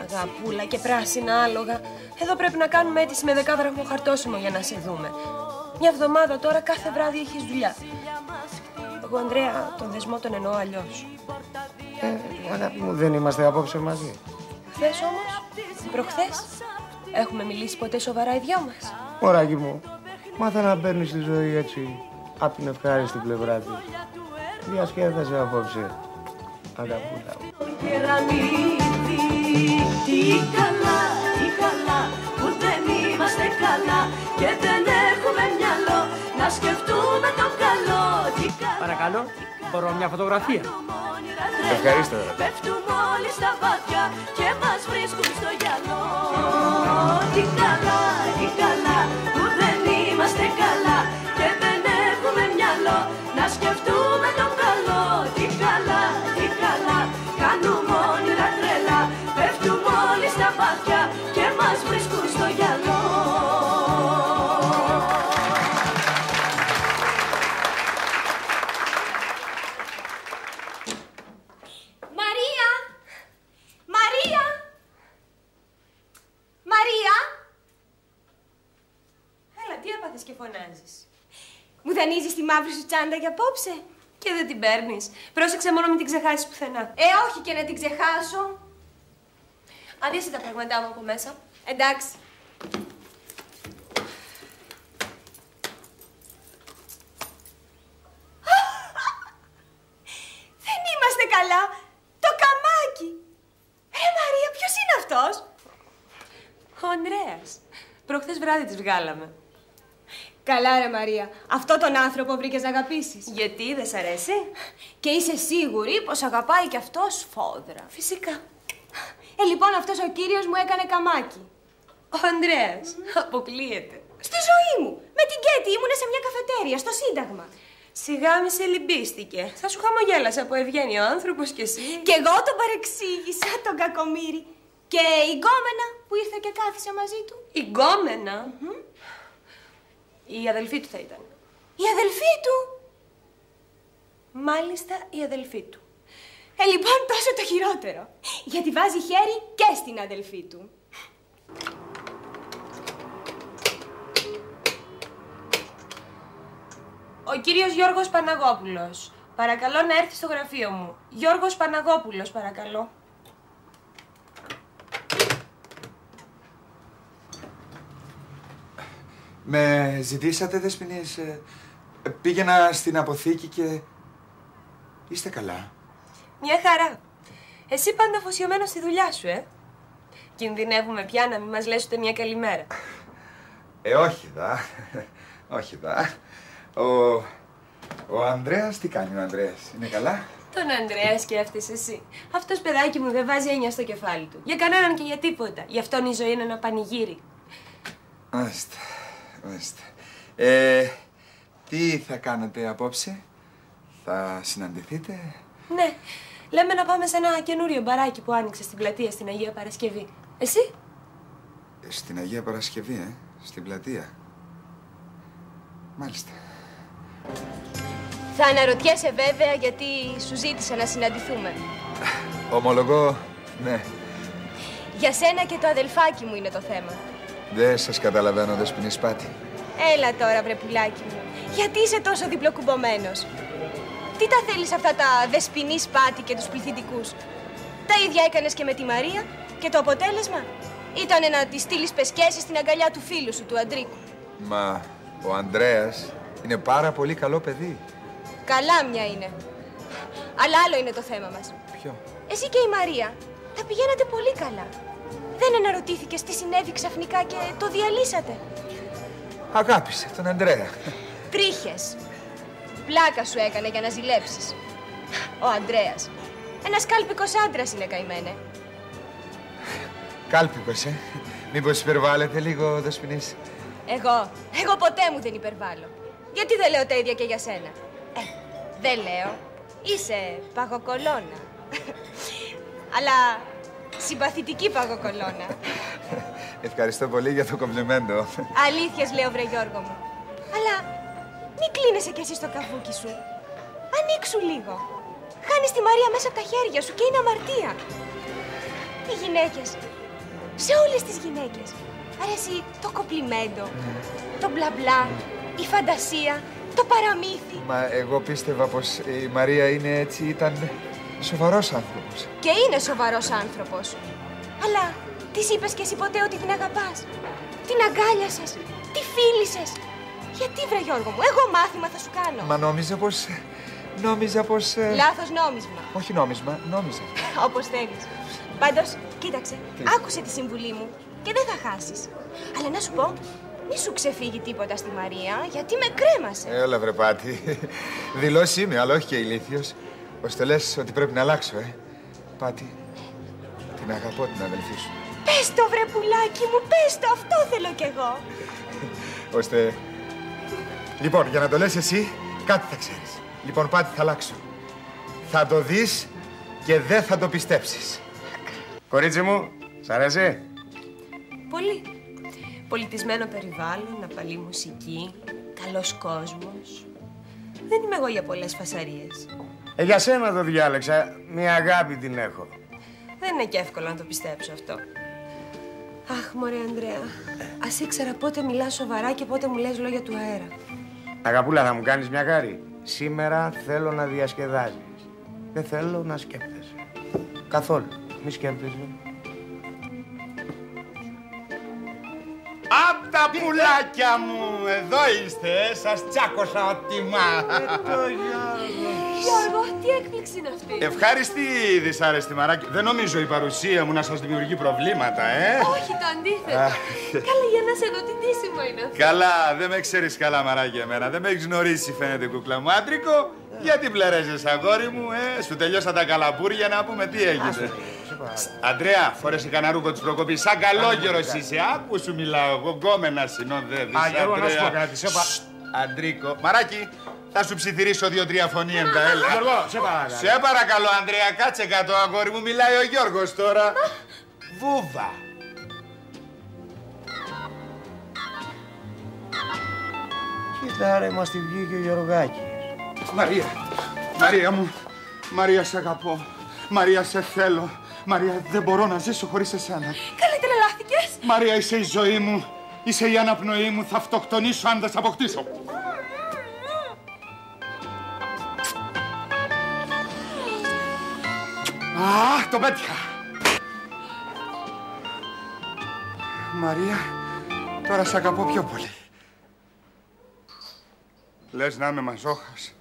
Αγαπούλα και πράσινα άλογα. Εδώ πρέπει να κάνουμε αίτηση με δεκάδραχμο χαρτόσημο για να σε δούμε. Μια εβδομάδα τώρα κάθε βράδυ έχεις δουλειά. Εγώ, Ανδρέα, τον δεσμό τον εννοώ αλλιώς. Ε, αγάπη μου, δεν είμαστε απόψε μαζί. Χθες όμως, προχθές, έχουμε μιλήσει ποτέ σοβαρά οι δυο μας. Μωράκι μου, μάθε να παίρνεις τη ζωή έτσι, απ' την ευχάριστη πλευρά της. Διασκέδασε απόψε, αγαπούλα μου. κεραμίδι Τι καλά, τι καλά που δεν είμαστε είμαστε καλά και δεν έχουμε μυαλό να σκεφτούμε το καλό. Τι καλά Παρακαλώ, μπορώ μια φωτογραφία. Ευχαριστώ. Πέφτουμε όλοι στα βάθια και μας βρίσκουν στο γυαλό. Τι καλά, τι καλά που δεν είμαστε καλά και δεν έχουμε μυαλό να σκεφτούμε το Μου δανείζεις τη μαύρη σου τσάντα για απόψε. Και δεν την παίρνεις. Πρόσεξε μόνο μην την ξεχάσεις πουθενά. Ε, όχι και να την ξεχάσω. Αδείασε τα πραγματά μου από μέσα. Εντάξει. Δεν είμαστε καλά. Το καμάκι. Ρε Μαρία, ποιος είναι αυτός; Ο Ανδρέας. Προχθές βράδυ τις βγάλαμε. Καλά ρε Μαρία, αυτό τον άνθρωπο βρήκες να αγαπήσεις. Γιατί, δεν σ' αρέσει; Και είσαι σίγουρη πως αγαπάει κι αυτός φόδρα. Φυσικά. Ε, λοιπόν, αυτός ο κύριος μου έκανε καμάκι. Ο Ανδρέας. Αποκλείεται. Στη ζωή μου. Με την Κέτη ήμουν σε μια καφετέρια, στο Σύνταγμα. Σιγά μη σε λυμπίστηκε. Θα σου χαμογέλασε από ευγένεια ο άνθρωπος κι εσύ. Κι εγώ τον παρεξήγησα, τον κακομύρι. Και η γκόμενα που ήρθε και κάθισε μαζί του. Η γκόμενα; Η αδελφή του θα ήταν. Η αδελφή του; Μάλιστα η αδελφή του. Ε, λοιπόν, τόσο το χειρότερο. Γιατί βάζει χέρι και στην αδελφή του. Ο κύριος Γιώργος Παναγόπουλος. Παρακαλώ να έρθει στο γραφείο μου. Γιώργος Παναγόπουλος, παρακαλώ. Με ζητήσατε, Δεσποινής. ε, ε, Πήγαινα στην αποθήκη και... Είστε καλά. Μια χαρά. Εσύ πάντα αφοσιωμένος στη δουλειά σου, ε. Κινδυνεύουμε πια να μην μας λες ούτε μια καλημέρα. Ε, όχι δα. όχι δα. Ο, ο Ανδρέας, τι κάνει ο Ανδρέας, είναι καλά; Τον Ανδρέας σκέφτεσαι εσύ. Αυτός παιδάκι μου δεν βάζει έννοια στο κεφάλι του. Για κανέναν και για τίποτα. Γι' αυτόν η ζωή είναι ένα πανηγύρι. Μάλιστα, μάλιστα. Ε, τι θα κάνετε απόψε, θα συναντηθείτε; Ναι, λέμε να πάμε σε ένα καινούριο μπαράκι που άνοιξε στην πλατεία στην Αγία Παρασκευή. Εσύ; Ε, Στην Αγία Παρασκευή, ε, στην πλατεία. Μάλιστα. Θα αναρωτιέσαι βέβαια γιατί σου ζήτησα να συναντηθούμε. Ομολογώ, ναι, Για σένα και το αδελφάκι μου είναι το θέμα. Δεν σας καταλαβαίνω, Δεσποινή Σπάτη. Έλα τώρα, βρε πουλάκι μου. Γιατί είσαι τόσο διπλοκουμπωμένος; Τι τα θέλεις αυτά τα δεσποινή σπάτη και τους πληθυντικούς; Τα ίδια έκανες και με τη Μαρία και το αποτέλεσμα; Ήταν να τη στείλεις πεσκέση στην αγκαλιά του φίλου σου, του Αντρίκου. Μα ο Ανδρέας είναι πάρα πολύ καλό παιδί. Καλά μια είναι. Αλλά άλλο είναι το θέμα μας. Ποιο; Εσύ και η Μαρία τα πηγαίνατε πολύ καλά. Δεν αναρωτήθηκες τι συνέβη ξαφνικά και το διαλύσατε. Αγάπησε τον Ανδρέα. Τρίχες. Πλάκα σου έκανε για να ζηλέψεις. Ο Ανδρέας. Ένας κάλπικος άντρας είναι καημένε. Κάλπικος, ε. Μήπως υπερβάλλετε λίγο, Δεσποινής. Εγώ, εγώ ποτέ μου δεν υπερβάλλω. Γιατί δεν λέω τα ίδια και για σένα; Ε, δεν λέω. Είσαι παγοκολώνα. Αλλά συμπαθητική παγοκολώνα. Ευχαριστώ πολύ για το κομπλιμέντο. Αλήθειες λέω, βρε Γιώργο μου. Αλλά μην κλείνεσαι κι εσύ στο καβούκι σου. Ανοίξου λίγο. Χάνεις τη Μαρία μέσα από τα χέρια σου και είναι αμαρτία. Οι γυναίκες. Σε όλες τις γυναίκες. Αρέσει το κοπλιμέντο, το μπλα μπλα, η φαντασία, το παραμύθι. Μα εγώ πίστευα πως η Μαρία είναι έτσι, ήταν σοβαρός άνθρωπος. Και είναι σοβαρός άνθρωπος. Αλλά της είπες και εσύ ποτέ ότι την αγαπάς. Την αγκάλιασες, τη φίλησες. Γιατί βρε Γιώργο μου, εγώ μάθημα θα σου κάνω. Μα νόμιζα πως... Νόμιζα πως... ε, Λάθος νόμισμα. Όχι νόμισμα, νόμιζα. Όπως θέλεις. Πάντως, κοίταξε, άκουσε τη συμβουλή μου και δεν θα χάσεις. Αλλά να σου πω, μη σου ξεφύγει τίποτα στη Μαρία, γιατί με κρέμασε. Έλα βρε Πάτη. Δηλώσει είμαι, αλλά όχι και ηλίθιος. Ώστε λες ότι πρέπει να αλλάξω, ε; Πάτη, την αγαπώ την αδελφή σου. Πες το βρε πουλάκι μου, πες το, αυτό θέλω κι εγώ. Ώστε... Λοιπόν, για να το λες εσύ, κάτι θα ξέρεις. Λοιπόν, Πάτη, θα αλλάξω. Θα το δεις και δεν θα το πιστέψεις. Κορίτσι μου, σ' αρέσει; Πολύ. Πολιτισμένο περιβάλλον, απαλή μουσική, καλός κόσμος. Δεν είμαι εγώ για πολλές φασαρίες. Ε, για σένα το διάλεξα. Μια αγάπη την έχω. Δεν είναι και εύκολο να το πιστέψω αυτό. Αχ, μωρέ Ανδρέα, ας ήξερα πότε μιλάς σοβαρά και πότε μου λες λόγια του αέρα. Αγαπούλα, θα μου κάνεις μια χάρη. Σήμερα θέλω να διασκεδάζεις. Δεν θέλω να σκέφτεσαι. Καθόλου. Μη σκέφτεσαι. Τα πουλάκια μου, εδώ είστε, ε, σας τσάκωσα οτιμά. Γιώργο, τι έκπληξη είναι αυτή. Ευχάριστη ή δυσάρεστη μαράκι. Δεν νομίζω η παρουσία μου να σας δημιουργεί προβλήματα, ε. Όχι, το αντίθετο. Αχ. Καλά, για να σε δω, τι τίσιμο είναι αυτό. Καλά, δεν με ξέρεις καλά μαράκι εμένα. Δεν με έχεις γνωρίσει φαίνεται κουκλά μου. Άντρικο, γιατί πλερέζες αγόρι μου, ε. Σου τελειώσαν τα καλαπούρια να πούμε τι έγινε. Αντρέα, φόρεσε κανένα ρούχο της προκοπής. Σαν καλόγερος είσαι. Άκου σου μιλάω. Εγώ γκόμενα συνοδεύεις. Α, Γιώργο, να σου πω Αντρέα. κάτι, σε πα- Σστ, Αντρίκο. Μαράκι, θα σου ψιθυρίσω δύο-τρία φωνήεντα, έλα. Γιώργο, σε παρακαλώ. Σε παρακαλώ, Ανδρέα, κάτσε κάτω, αγόρι μου. Μιλάει ο Γιώργος τώρα. Βούβα. Κοίτα ρε, μας τη βγήκε ο Γιωργάκης. Μαρία, Μαρία μου, Μαρία σε αγαπώ. Μαρία σε θέλω. Μαρία δεν μπορώ να ζήσω χωρίς εσένα. Καλά, τρελάθηκες. Μαρία είσαι η ζωή μου. Είσαι η αναπνοή μου. Θα αυτοκτονήσω αν δεν σε αποκτήσω. Α, το πέτυχα. Μαρία, τώρα σε αγαπώ πιο πολύ. Λες να είμαι μαζόχας.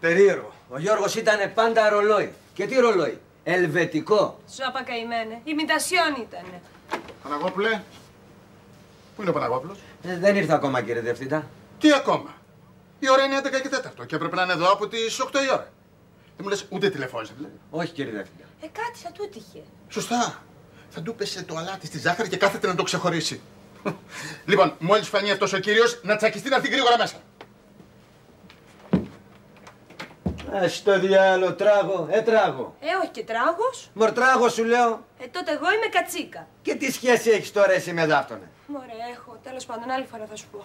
Περίεργο. Ο Γιώργος ήταν πάντα ρολόι. Και τι ρολόι; Ελβετικό. Σώπα καημένε. Ημιτασιόν ήτανε. Παναγόπουλε. Πού είναι ο Παναγόπουλος; Ε, δεν ήρθε ακόμα κύριε Διευθύντα. Τι ακόμα; Η ώρα είναι 11 και 4 και έπρεπε να είναι εδώ από τις 8 η ώρα. Δεν μου λες ούτε τηλεφώνησε δηλαδή. Όχι κύριε Διευθύντα. Ε, κάτι θα του έτυχε. Σωστά. Θα του πέσε το αλάτι στη ζάχαρη και κάθεται να το ξεχωρίσει. λοιπόν, μόλις φανεί αυτός ο κύριος, να τσακιστεί να έρθει γρήγορα μέσα. Α το διάλο, τράγω. Ε, τράγω. Ε, όχι και τράγος. Μορτράγω σου λέω. Ε, τότε εγώ είμαι κατσίκα. Και τι σχέση έχεις τώρα εσύ με δάφτονα; Μωρέ, έχω. Τέλος πάντων, άλλη φορά θα σου πω.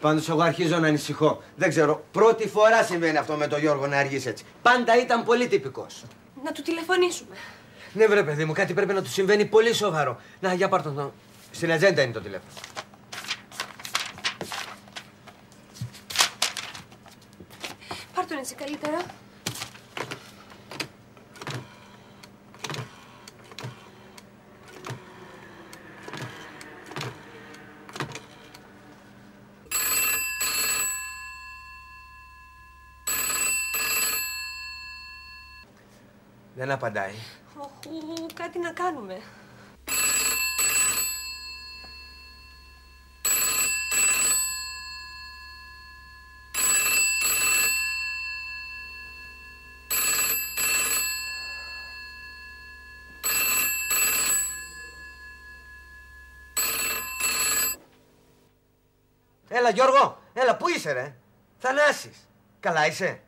Πάντως εγώ αρχίζω να ανησυχώ. Δεν ξέρω, πρώτη φορά συμβαίνει αυτό με τον Γιώργο να αργείς έτσι. Πάντα ήταν πολύ τυπικός. Να του τηλεφωνήσουμε. Ναι βρε παιδί μου, κάτι πρέπει να του συμβαίνει πολύ σοβαρό. Να, για πάρ' τον. Στην ατζέντα είναι το τηλέφωνο. Πάρ' τον έτσι καλύτερα. Δεν απαντάει. Οχου, κάτι να κάνουμε. Έλα Γιώργο, έλα, πού είσαι ρε; Θανάσης. Καλά είσαι;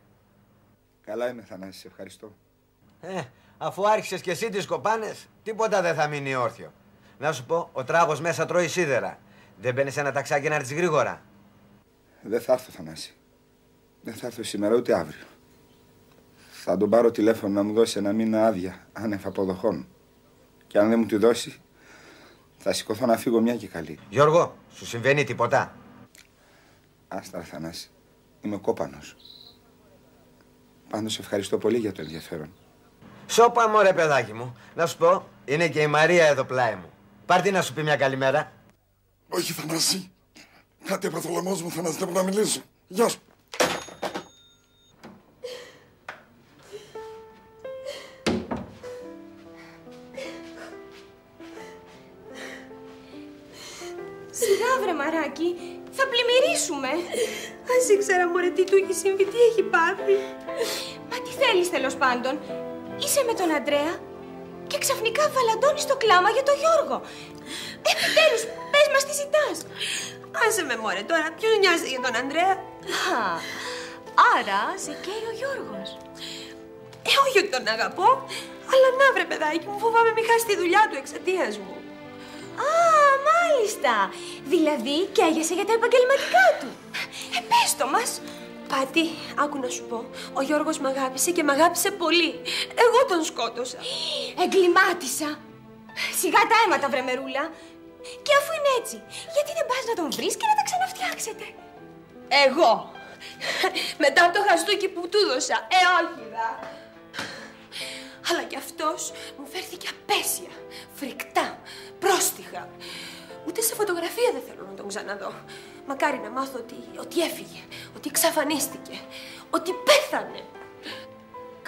Καλά είμαι, Θανάση, σε ευχαριστώ. Ε, αφού άρχισες και εσύ τις κοπάνες, τίποτα δεν θα μείνει όρθιο. Να σου πω, ο τράγος μέσα τρώει σίδερα. Δεν μπαίνεις σε ένα ταξάκι να έρθεις γρήγορα. Δεν θα έρθω, Θανάση. Δεν θα έρθω σήμερα ούτε αύριο. Θα τον πάρω τηλέφωνο να μου δώσει ένα μήνα άδεια, άνευ αποδοχών. Και αν δεν μου τη δώσει, θα σηκωθώ να φύγω μια και καλή. Γιώργο, σου συμβαίνει τίποτα; Άστα, ρε, Θανάση. Είμαι κόπανος. Πάντως ευχαριστώ πολύ για το ενδιαφέρον. Σώπα μου ρε παιδάκι μου. Να σου πω, είναι και η Μαρία εδώ πλάι μου. Πάρ' να σου πει μια καλημέρα. Όχι, Θανάση. Κάτι έπαθε ο λαιμός μου, Θανάση, δεν μπορώ να μιλήσω. Γεια σου. Σιγά βρε μαράκι, θα πλημμυρίσουμε. Ας ήξερα μωρέ τι του έχει συμβεί, τι έχει πάθει. Μα τι θέλεις τέλος πάντων. Είσαι με τον Αντρέα και ξαφνικά βαλαντώνεις το κλάμα για τον Γιώργο. Επιτέλους, πες μας τι ζητάς. Άσε με μωρέ τώρα, ποιος νοιάζει για τον Αντρέα; Α, άρα σε καίει ο Γιώργος. Ε, όχι ότι τον αγαπώ, αλλά να βρε παιδάκι μου, φοβάμαι μη χάσει τη δουλειά του εξαιτίας μου. Α, μάλιστα. Δηλαδή καίγεσαι για τα επαγγελματικά του. Ε, πες το μας. Πάτη, άκου να σου πω. Ο Γιώργος μ' αγάπησε και μ' αγάπησε πολύ. Εγώ τον σκότωσα. Εγκλημάτισα. Σιγά τα αίματα, βρε μερούλα. Και αφού είναι έτσι, γιατί δεν πας να τον βρεις και να τα ξαναφτιάξετε; Εγώ. Μετά από το χαστούκι που του δώσα. Ε, όχι, δα. Αλλά κι αυτός μου φέρθηκε απέσια, φρικτά, πρόστιχα. Ούτε σε φωτογραφία δεν θέλω να τον ξαναδώ. Μακάρι να μάθω ότι, ότι έφυγε, ότι εξαφανίστηκε, ότι πέθανε.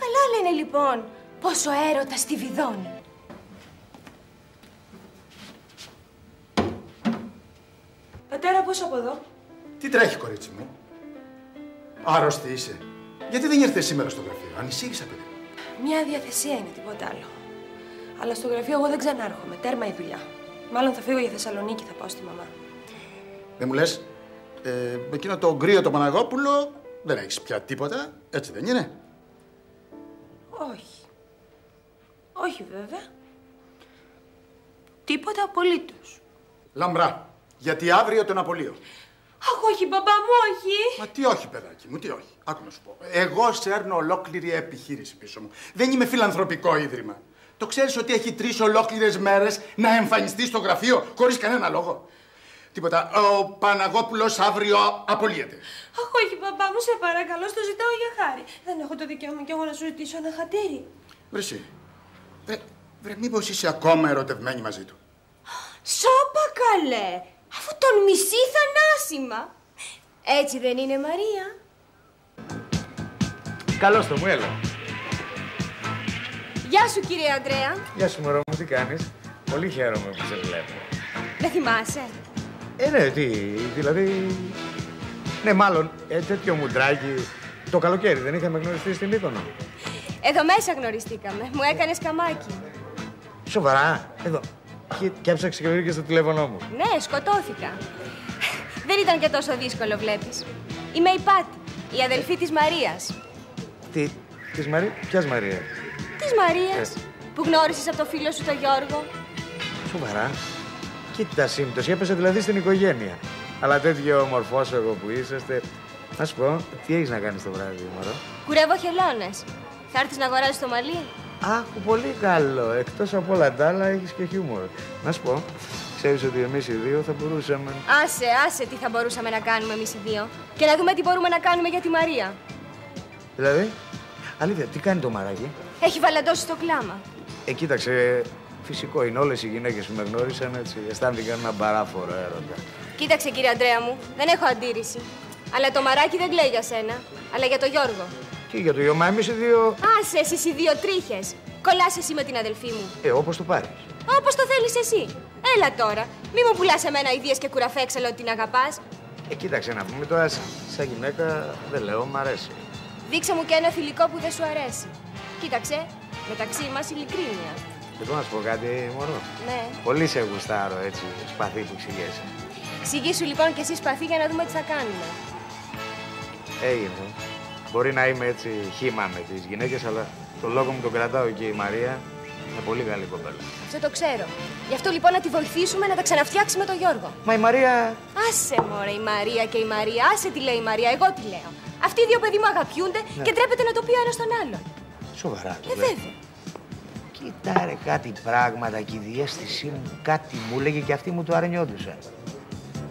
Καλά λένε λοιπόν πόσο έρωτα στη βιδώνει. Πατέρα, πώς από εδώ; Τι τρέχει, κορίτσι μου; Άρρωστη είσαι. Γιατί δεν ήρθες σήμερα στο γραφείο; Ανησύχησα, παιδί. Μια διαθεσία είναι, τίποτα άλλο. Αλλά στο γραφείο εγώ δεν ξανάρχομαι. Τέρμα η δουλειά. Μάλλον θα φύγω για Θεσσαλονίκη, θα πάω στη μαμά. Δεν μου λες, ε, με εκείνο το γκρίο το Παναγόπουλο δεν έχεις πια τίποτα. Έτσι δεν είναι. Όχι. Όχι βέβαια. Τίποτα απολύτως. Λαμπρά. Γιατί αύριο τον απολύω. Αχ, όχι, μπαμπά μου, όχι. Μα τι όχι, παιδάκι μου, τι όχι. Άκου να σου πω. Εγώ σέρνω ολόκληρη επιχείρηση πίσω μου. Δεν είμαι φιλανθρωπικό ίδρυμα. Το ξέρεις ότι έχει τρεις ολόκληρες μέρες να εμφανιστεί στο γραφείο χωρίς κανένα λόγο; Τίποτα. Ο Παναγόπουλος αύριο απολύεται. Αχ, όχι, μπαμπά μου, σε παρακαλώ, στο ζητάω για χάρη. Δεν έχω το δικαίωμα κι εγώ να σου ζητήσω ένα χατήρι. Βρε, εσύ. Βρε, βρε μήπως είσαι ακόμα ερωτευμένη μαζί του; Σώπα καλέ, αφού τον μισεί θανάσιμα. Έτσι δεν είναι Μαρία. Καλώς το μου, έλα. Γεια σου κύριε Αντρέα. Γεια σου, μωρό μου, τι κάνεις; Πολύ χαίρομαι που σε βλέπω. Δεν θυμάσαι. Ε, ναι, τι, δηλαδή... Ναι, μάλλον, ε, τέτοιο μουντράκι. Το καλοκαίρι δεν είχαμε γνωριστεί στην Μύκονο. Εδώ μέσα γνωριστήκαμε. Μου έκανες καμάκι. Σοβαρά, εδώ. Και, και έψαξε και βρήκε στο τηλέφωνό μου. Ναι, σκοτώθηκα. Δεν ήταν και τόσο δύσκολο, βλέπεις. Είμαι η Πάτη, η αδελφή της Μαρίας. Τι, της Μαρία, ποιας Μαρία; Της Μαρίας, Ε. που γνώρισες από το φίλο σου τον Γιώργο. Σοβαρά. Κοίτα, σύμπτωση, έπεσε δηλαδή στην οικογένεια. Αλλά τέτοιο μορφός εγώ που είσαστε. Να σου πω, τι έχεις να κάνεις το βράδυ, μωρό; Κουρεύω χελώνες. Θα έρθεις να αγοράσεις το μαλλί; Αχ, πολύ καλό. Εκτός από όλα τα άλλα έχεις και χιούμορ. Να σου πω, ξέρεις ότι εμείς οι δύο θα μπορούσαμε... Άσε, άσε τι θα μπορούσαμε να κάνουμε εμείς οι δύο. Και να δούμε τι μπορούμε να κάνουμε για τη Μαρία. Δηλαδή, αλήθεια, τι κάνει το μαράκι; Έχει βαλαντώσει το κλάμα. Ε, κοίταξε, φυσικό είναι όλες οι γυναίκες που με γνώρισαν έτσι, αισθάνθηκαν ένα παράφορο έρωτα. Κοίταξε κύριε Αντρέα μου, δεν έχω αντίρρηση. Αλλά το μαράκι δεν κλαίει για σένα, αλλά για το Γιώργο. Τι για το γιο, μα εμείς οι δύο... Άσε εσείς οι δύο τρίχες. Κολλάς εσύ με την αδελφή μου. Ε, όπως το πάρεις. Όπως το θέλεις εσύ. Έλα τώρα. Μη μου πουλάς εμένα ιδίες και κουραφέξαλο ότι την αγαπάς. Ε, κοίταξε να πούμε τώρα, σαν σαν γυναίκα δεν λέω, μ' αρέσει. Δείξε μου και ένα φιλικό που δεν σου αρέσει. Κοίταξε, μεταξύ μας ειλικρίνεια. Λοιπόν, να σου πω κάτι, μωρό. Ναι. Πολύ σε γουστάρω έτσι, σπαθί που ξηγέσαι. Εξηγήσου λοιπόν και εσύ σπαθί για να δούμε τι θα κάνουμε. Έγινε. Μπορεί να είμαι έτσι χήμα με τις γυναίκες, αλλά το λόγο μου τον κρατάω και η Μαρία είναι πολύ καλή κοπέλα. Αυτό το ξέρω. Γι' αυτό λοιπόν να τη βοηθήσουμε να τα ξαναφτιάξει με τον Γιώργο. Μα η Μαρία... Άσε μωρέ η Μαρία και η Μαρία. Άσε τι λέει η Μαρία, εγώ τι λέω. Αυτοί οι δύο παιδί μου αγαπιούνται Ναι. και ντρέπεται να το πει ο ένας τον άλλον. Σοβαρά. Ε, βέβαια. Κοίτα ρε κάτι πράγματα και η διέστησή μου κάτι μου έλεγε και αυτοί μου το αρνιόντουσαν.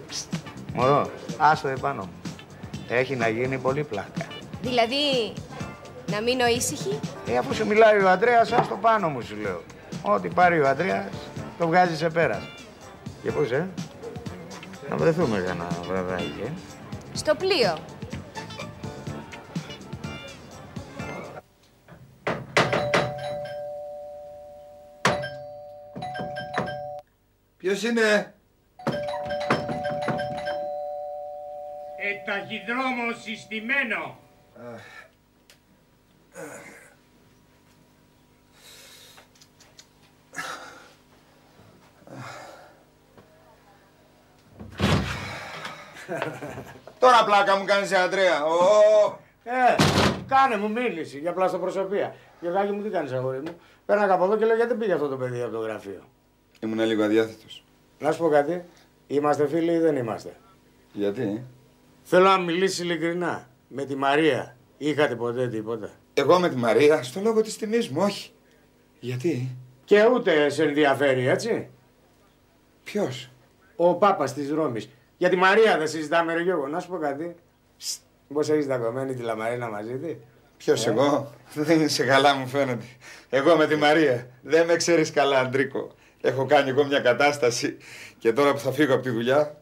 Ψτ, Μωρό, άστο επάνω μου. Έχει να γίνει πολύ πλάκα. Δηλαδή, να μείνω ήσυχη; Ε, αφού σου μιλάει ο Αντρέας, άστο πάνω μου σου λέω. Ό,τι πάρει ο Αντρέας, το βγάζει σε πέρας. Και πώς, ε; Να βρεθούμε κανένα βραδάκι, ε; Στο πλοίο. Ποιος είναι; ταχυδρόμο συστημένο. Τώρα πλάκα μου κάνεις, Αντρέα. Ω, Ε, κάνε μου μίληση για πλαστοπροσωπία. Γιωργάκη μου, τι κάνεις αγόρι μου; Πέρνα από εδώ και λέω γιατί δεν πήγε αυτό το παιδί από το γραφείο; Ήμουν λίγο αδιάθετος. Να σου πω κάτι. Είμαστε φίλοι ή δεν είμαστε; Γιατί; Θέλω να μιλήσεις ειλικρινά. Με τη Μαρία. Είχατε ποτέ τίποτα; Εγώ με τη Μαρία, στο λόγο της τιμής μου, όχι. Γιατί; Και ούτε σε ενδιαφέρει, έτσι. Ποιος; Ο Πάπας της Ρώμης. Για τη Μαρία δεν συζητάμε, ρε Γιώργο. Να σου πω κάτι. Πώ έχεις δακωμένη τη Λαμαρίνα μαζί της; Ποιος Ε; εγώ; Δεν είσαι καλά μου φαίνεται. Εγώ με τη Μαρία. Δεν με ξέρεις καλά, Αντρίκο. Έχω κάνει εγώ μια κατάσταση και τώρα που θα φύγω από τη δουλειά,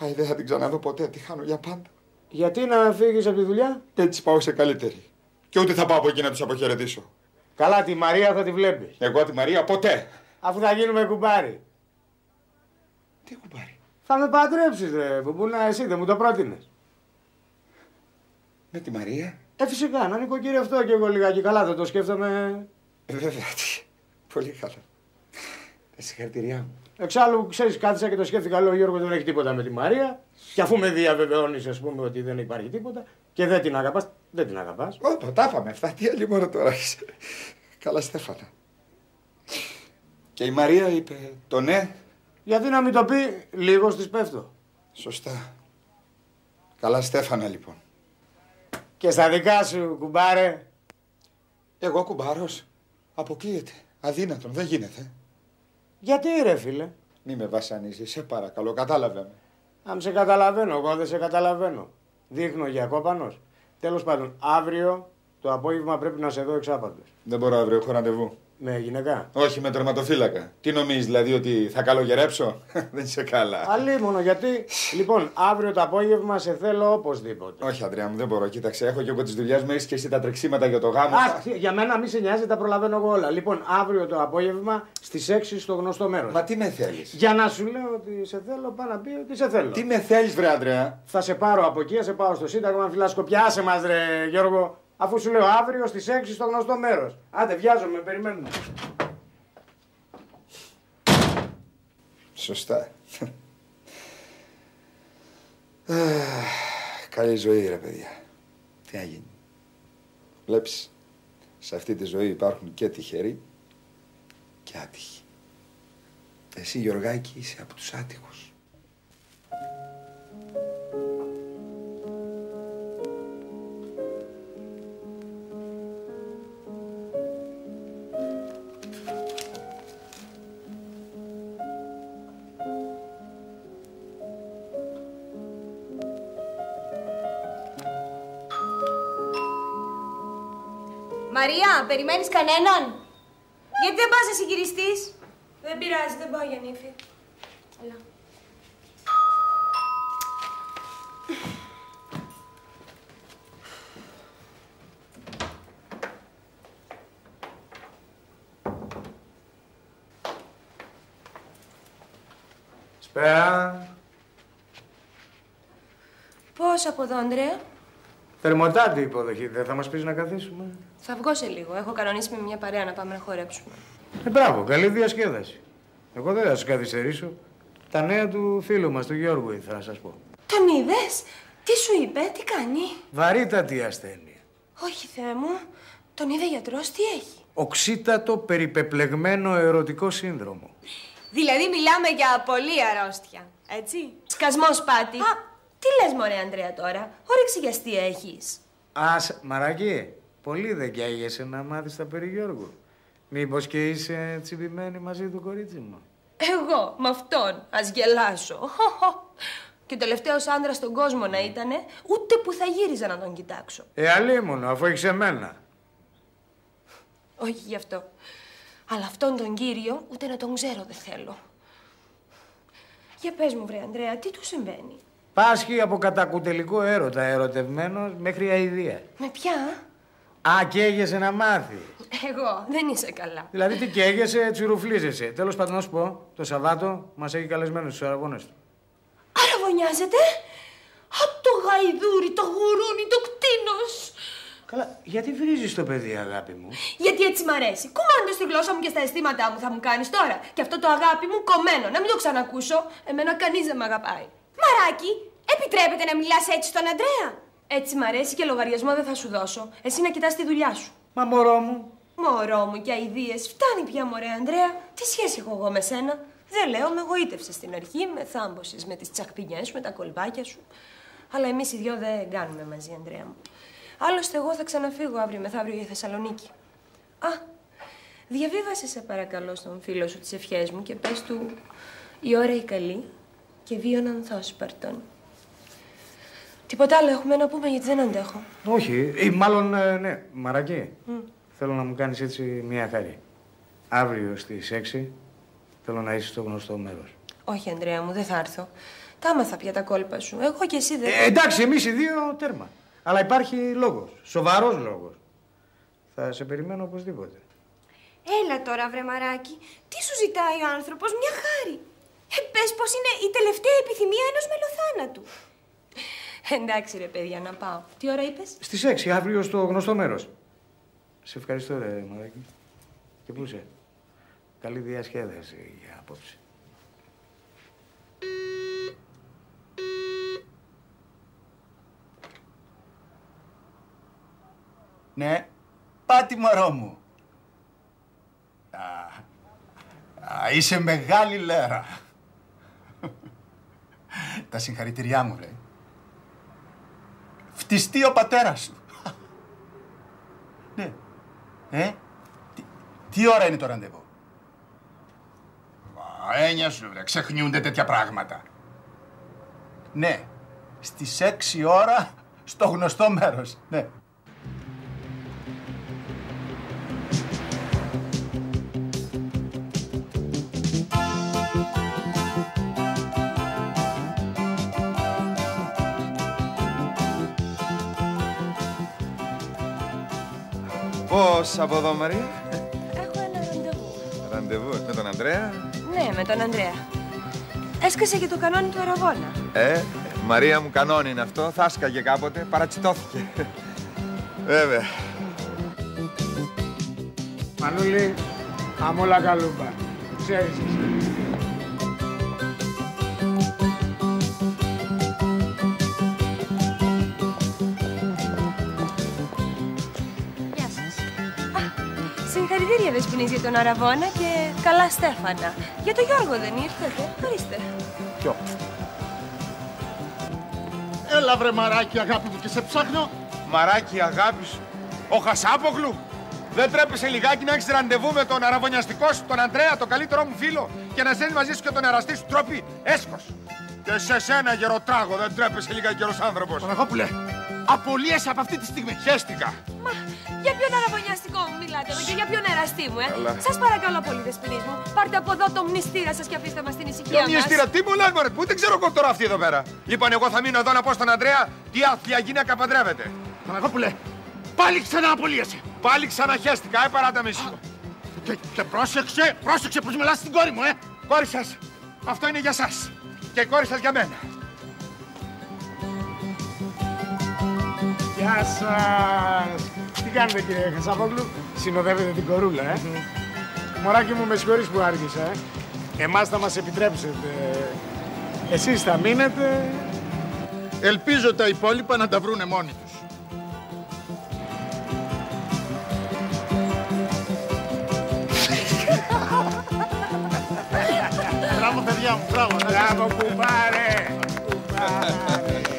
πάει δεν θα την ξαναδώ ποτέ, τη χάνω για πάντα. Γιατί να φύγεις από τη δουλειά; Έτσι πάω σε καλύτερη. Και ούτε θα πάω από εκεί να τους αποχαιρετήσω. Καλά, τη Μαρία θα τη βλέπεις. Εγώ τη Μαρία ποτέ. Αφού θα γίνουμε κουμπάρι. Τι κουμπάρι; Θα με παντρέψεις, ρε Μπουμπούνα, εσύ δεν μου το πρότεινες. Με τη Μαρία; Ε, φυσικά, να νοικοκυρευτώ κι εγώ λιγάκι καλά, δεν το σκέφτομαι. Ε, βέβαια. τι. Πολύ καλά. Τα συγχαρητήριά μου. Εξάλλου, ξέρεις, κάθισα και το σκέφτηκα, λέω Γιώργο δεν έχει τίποτα με τη Μαρία. Και αφού με διαβεβαιώνεις, ας πούμε, ότι δεν υπάρχει τίποτα και δεν την αγαπάς, δεν την αγαπάς. Όπα, τα είπαμε αυτά. Τι άλλη μόνο τώρα είσαι. Καλά, Στέφανα. Και η Μαρία είπε το ναι. Γιατί να μην το πει, λίγος της πέφτω. Σωστά. Καλά, Στέφανα, λοιπόν. Και στα δικά σου, κουμπάρε. Εγώ κουμπάρος. Αποκλείεται. Αδύνατον. Δεν γίνεται. Γιατί ρε φίλε; Μη με βασανίζεις. Σε παρακαλώ. Κατάλαβε με. Αν σε καταλαβαίνω, εγώ δεν σε καταλαβαίνω. Δείχνω για κόπανος. Τέλος πάντων, αύριο το απόγευμα πρέπει να σε δω εξάπαντος. Δεν μπορώ αύριο. Έχω ραντεβού. Με γυναικά. Όχι με τερματοφύλακα. Τι νομίζεις δηλαδή ότι θα καλογερέψω; Δεν είσαι καλά. Αλίμονο, γιατί. λοιπόν, αύριο το απόγευμα σε θέλω οπωσδήποτε. Όχι, Αντρέα μου, δεν μπορώ. Κοίταξε, έχω και εγώ τις δουλειές μου, έχεις και εσύ τα τρεξίματα για το γάμο. Α, για μένα μη σε νοιάζει, τα προλαβαίνω εγώ όλα. Λοιπόν, αύριο το απόγευμα στις 6 στο γνωστό μέρος. Μα τι με θέλεις; Για να σου λέω ότι σε θέλω, πάω να πει ότι σε θέλω. Τι με θέλεις, βρε Αντρέα; Θα σε πάρω από εκεί, θα σε πάω στο Σύνταγμα, να φυλά σκοπιά. Άσε μας, ρε Γιώργο, αφού σου λέω αύριο στις 6 στο γνωστό μέρος. Άντε, βιάζομαι, περιμένουμε. Σωστά. Αχ, Καλή ζωή, ρε παιδιά. Τι να γίνει. Βλέπεις, σε αυτή τη ζωή υπάρχουν και τυχεροί και άτυχοι. Εσύ, Γιωργάκη, είσαι από τους άτυχους. Μαρία, περιμένεις κανέναν; Γιατί δεν πας να συγκυριστείς. Δεν πειράζει, δεν πάω για νύφη. Έλα. Σπέρα. Πώς από εδώ, Ανδρέα; Θερμοτάτη υποδοχή, δεν θα μας πεις να καθίσουμε. Θα βγω σε λίγο. Έχω κανονίσει με μια παρέα να πάμε να χορέψουμε. Ε, μπράβο, καλή διασκέδαση. Εγώ δεν θα σας καθυστερήσω. Τα νέα του φίλου μας, του Γιώργου, ήθελα να σας πω. Τον είδες, τι σου είπε, τι κάνει; Βαρύτατη ασθένεια. Όχι, Θεέ μου. Τον είδε γιατρός, τι έχει; Οξύτατο περιπεπλεγμένο ερωτικό σύνδρομο. Δηλαδή μιλάμε για πολύ αρρώστια, έτσι; Σκασμός πάτη. Α, τι λες μωρέ Ανδρέα τώρα; Όρεξη για αστεία έχεις. Ας, μαράκι, πολύ δεν καίγεσαι να μάθεις τα περί Γιώργου. Μήπως και είσαι τσιμπημένη μαζί του κορίτσι μου; Εγώ, με αυτόν, ας γελάσω. Και ο τελευταίος άντρας στον κόσμο να ήτανε, ούτε που θα γύριζα να τον κοιτάξω. Ε, αλίμονο, αφού έχεις εμένα. Όχι γι' αυτό. Αλλά αυτόν τον κύριο ούτε να τον ξέρω δεν θέλω. Για πες μου, βρε Ανδρέα, τι του συμβαίνει; Πάσχει από κατακουτελικό έρωτα, ερωτευμένος μέχρι αηδία. Με ποια; Α, καίγεσαι να μάθεις. Εγώ, δεν είσαι καλά. Δηλαδή τι καίγεσαι, τσιρουφλίζεσαι. Τέλος πάντων, να σου πω, το Σαββάτο μας έχει καλεσμένους στους αραγώνες του. Αραβωνιάζεται. Απ' το γαϊδούρι, το γουρούνι, το κτίνος. Καλά, γιατί βρίζεις το παιδί, αγάπη μου; Γιατί έτσι μ' αρέσει. Κουμάντος στη γλώσσα μου και στα αισθήματά μου θα μου κάνεις τώρα. Και αυτό το αγάπη μου κομμένο, να μην το ξανακούσω. Εμένα κανείς δεν με αγαπάει. Μαράκι, επιτρέπεται να μιλάς έτσι στον Αντρέα; Έτσι μ' αρέσει και λογαριασμό δεν θα σου δώσω. Εσύ να κοιτάς τη δουλειά σου. Μα μωρό μου. Μωρό μου και αηδίες. Φτάνει πια μωρέ Ανδρέα. Τι σχέση έχω εγώ με σένα; Δεν λέω, με εγωίτευσε στην αρχή, με θάμπωσες με τις τσακπινιές σου, με τα κολβάκια σου. Αλλά εμείς οι δυο δεν κάνουμε μαζί, Ανδρέα μου. Άλλωστε, εγώ θα ξαναφύγω αύριο μεθαύριο για Θεσσαλονίκη. Α, διαβίβασες σε παρακαλώ στον φίλο σου τις ευχές μου και πες του η ώρα η καλή και βίων ανθόσπαρτον. Τίποτα άλλο έχουμε να πούμε γιατί δεν αντέχω. Όχι, ή μάλλον ε, ναι, μαρακή. Μμ. Θέλω να μου κάνεις έτσι μια χάρη. Αύριο στις 6 θέλω να είσαι στο γνωστό μέρος. Όχι, Ανδρέα μου, δεν θα έρθω. Τα άμαθα πια τα κόλπα σου. Εγώ και εσύ δεν. Ε, εντάξει, εμείς οι δύο τέρμα. Αλλά υπάρχει λόγος, σοβαρός λόγος. Θα σε περιμένω οπωσδήποτε. Έλα τώρα, βρε μαράκι. Τι σου ζητάει ο άνθρωπος, μια χάρη. Ε, πες πως είναι η τελευταία επιθυμία ενός μελοθάνατου. Εντάξει, ρε παιδιά, να πάω. Τι ώρα είπες; Στις 6 αύριο στο γνωστό μέρος. Σε ευχαριστώ, ρε Μαράκη. Και πού είσαι; Καλή διασκέδαση για απόψε. Ναι, πάτη μωρό μου. Α, α, είσαι μεγάλη λέρα. Τα συγχαρητηριά μου, ρε. Φτιστεί ο πατέρας σου. ναι. Ε, τι, τι ώρα είναι το ραντεβού; Μα, έννοια σου, ρε. Ξεχνιούνται τέτοια πράγματα. Ναι, στις 6 ώρα στο γνωστό μέρος. Ναι. Πώς από εδώ, Μαρία. Έχω ένα ραντεβού. Ραντεβού με τον Ανδρέα. Ναι, με τον Ανδρέα. Έσκασε και το κανόνι του Αραβώνα. Ε, Μαρία μου, κανόνι είναι αυτό. Θα σκαγε κάποτε, παρατσιτώθηκε. Βέβαια. Μανούλη, αμόλα καλούμπα. Ξέρεις συγχαρητήρια Δεσποινής για τον Αραβώνα και καλά Στέφανα. Για τον Γιώργο δεν ήρθατε. Ορίστε. Ποιο; Έλα βρε μαράκι αγάπη μου και σε ψάχνω. Μαράκι, αγάπη σου. Ο Χασάπογλου. Δεν τρέπεσαι λιγάκι να έχεις ραντεβού με τον αραβωνιαστικό σου, τον Αντρέα, τον καλύτερό μου φίλο, και να στέλνει μαζί σου και τον εραστή σου τρόπι. Έσκος. Και σε σένα, γεροτράγο, δεν τρέπεσαι λιγάκι καιρό άνθρωπος. Παναγόπουλε, απολύεσαι από αυτή τη στιγμή. Χαίστηκα. Μα για ποιον αραβωνιαστικό μου μιλάτε εδώ και για ποιον εραστή μου, ε; Καλά. Σας παρακαλώ πολύ, Δεσποινής μου. Πάρτε από εδώ το μνηστήρα σας και αφήστε μας στην ησυχία Ποιο μας. μυστήρα, τι μου λένε, μωρέ, πού δεν ξέρω εγώ τώρα αυτή εδώ πέρα; Λοιπόν, εγώ θα μείνω εδώ να πω στον Αντρέα τι άθλια γυναίκα παντρεύεται. Παναγόπουλε, πάλι ξανά απολύεσαι. Πάλι ξαναχαίστηκα, ε, παράτα με εσύ. Και, και πρόσεξε, πρόσεξε πως μιλάς στην κόρη μου, ε. Κόρη σας, αυτό είναι για σας. Και η κόρη σας για μένα. Γεια σας. Τι κάνετε κύριε Χασαπόγλου. Συνοδεύετε την κορούλα, ε. Μωράκι μου, με συγχωρείς που άργησα, ε. Εμάς θα μας επιτρέψετε. Εσείς θα μείνετε. Ελπίζω τα υπόλοιπα να τα βρούνε μόνοι τους. Μπράβο παιδιά μου, μπράβο. Μπράβο, κουμπάρε. Κουμπάρε.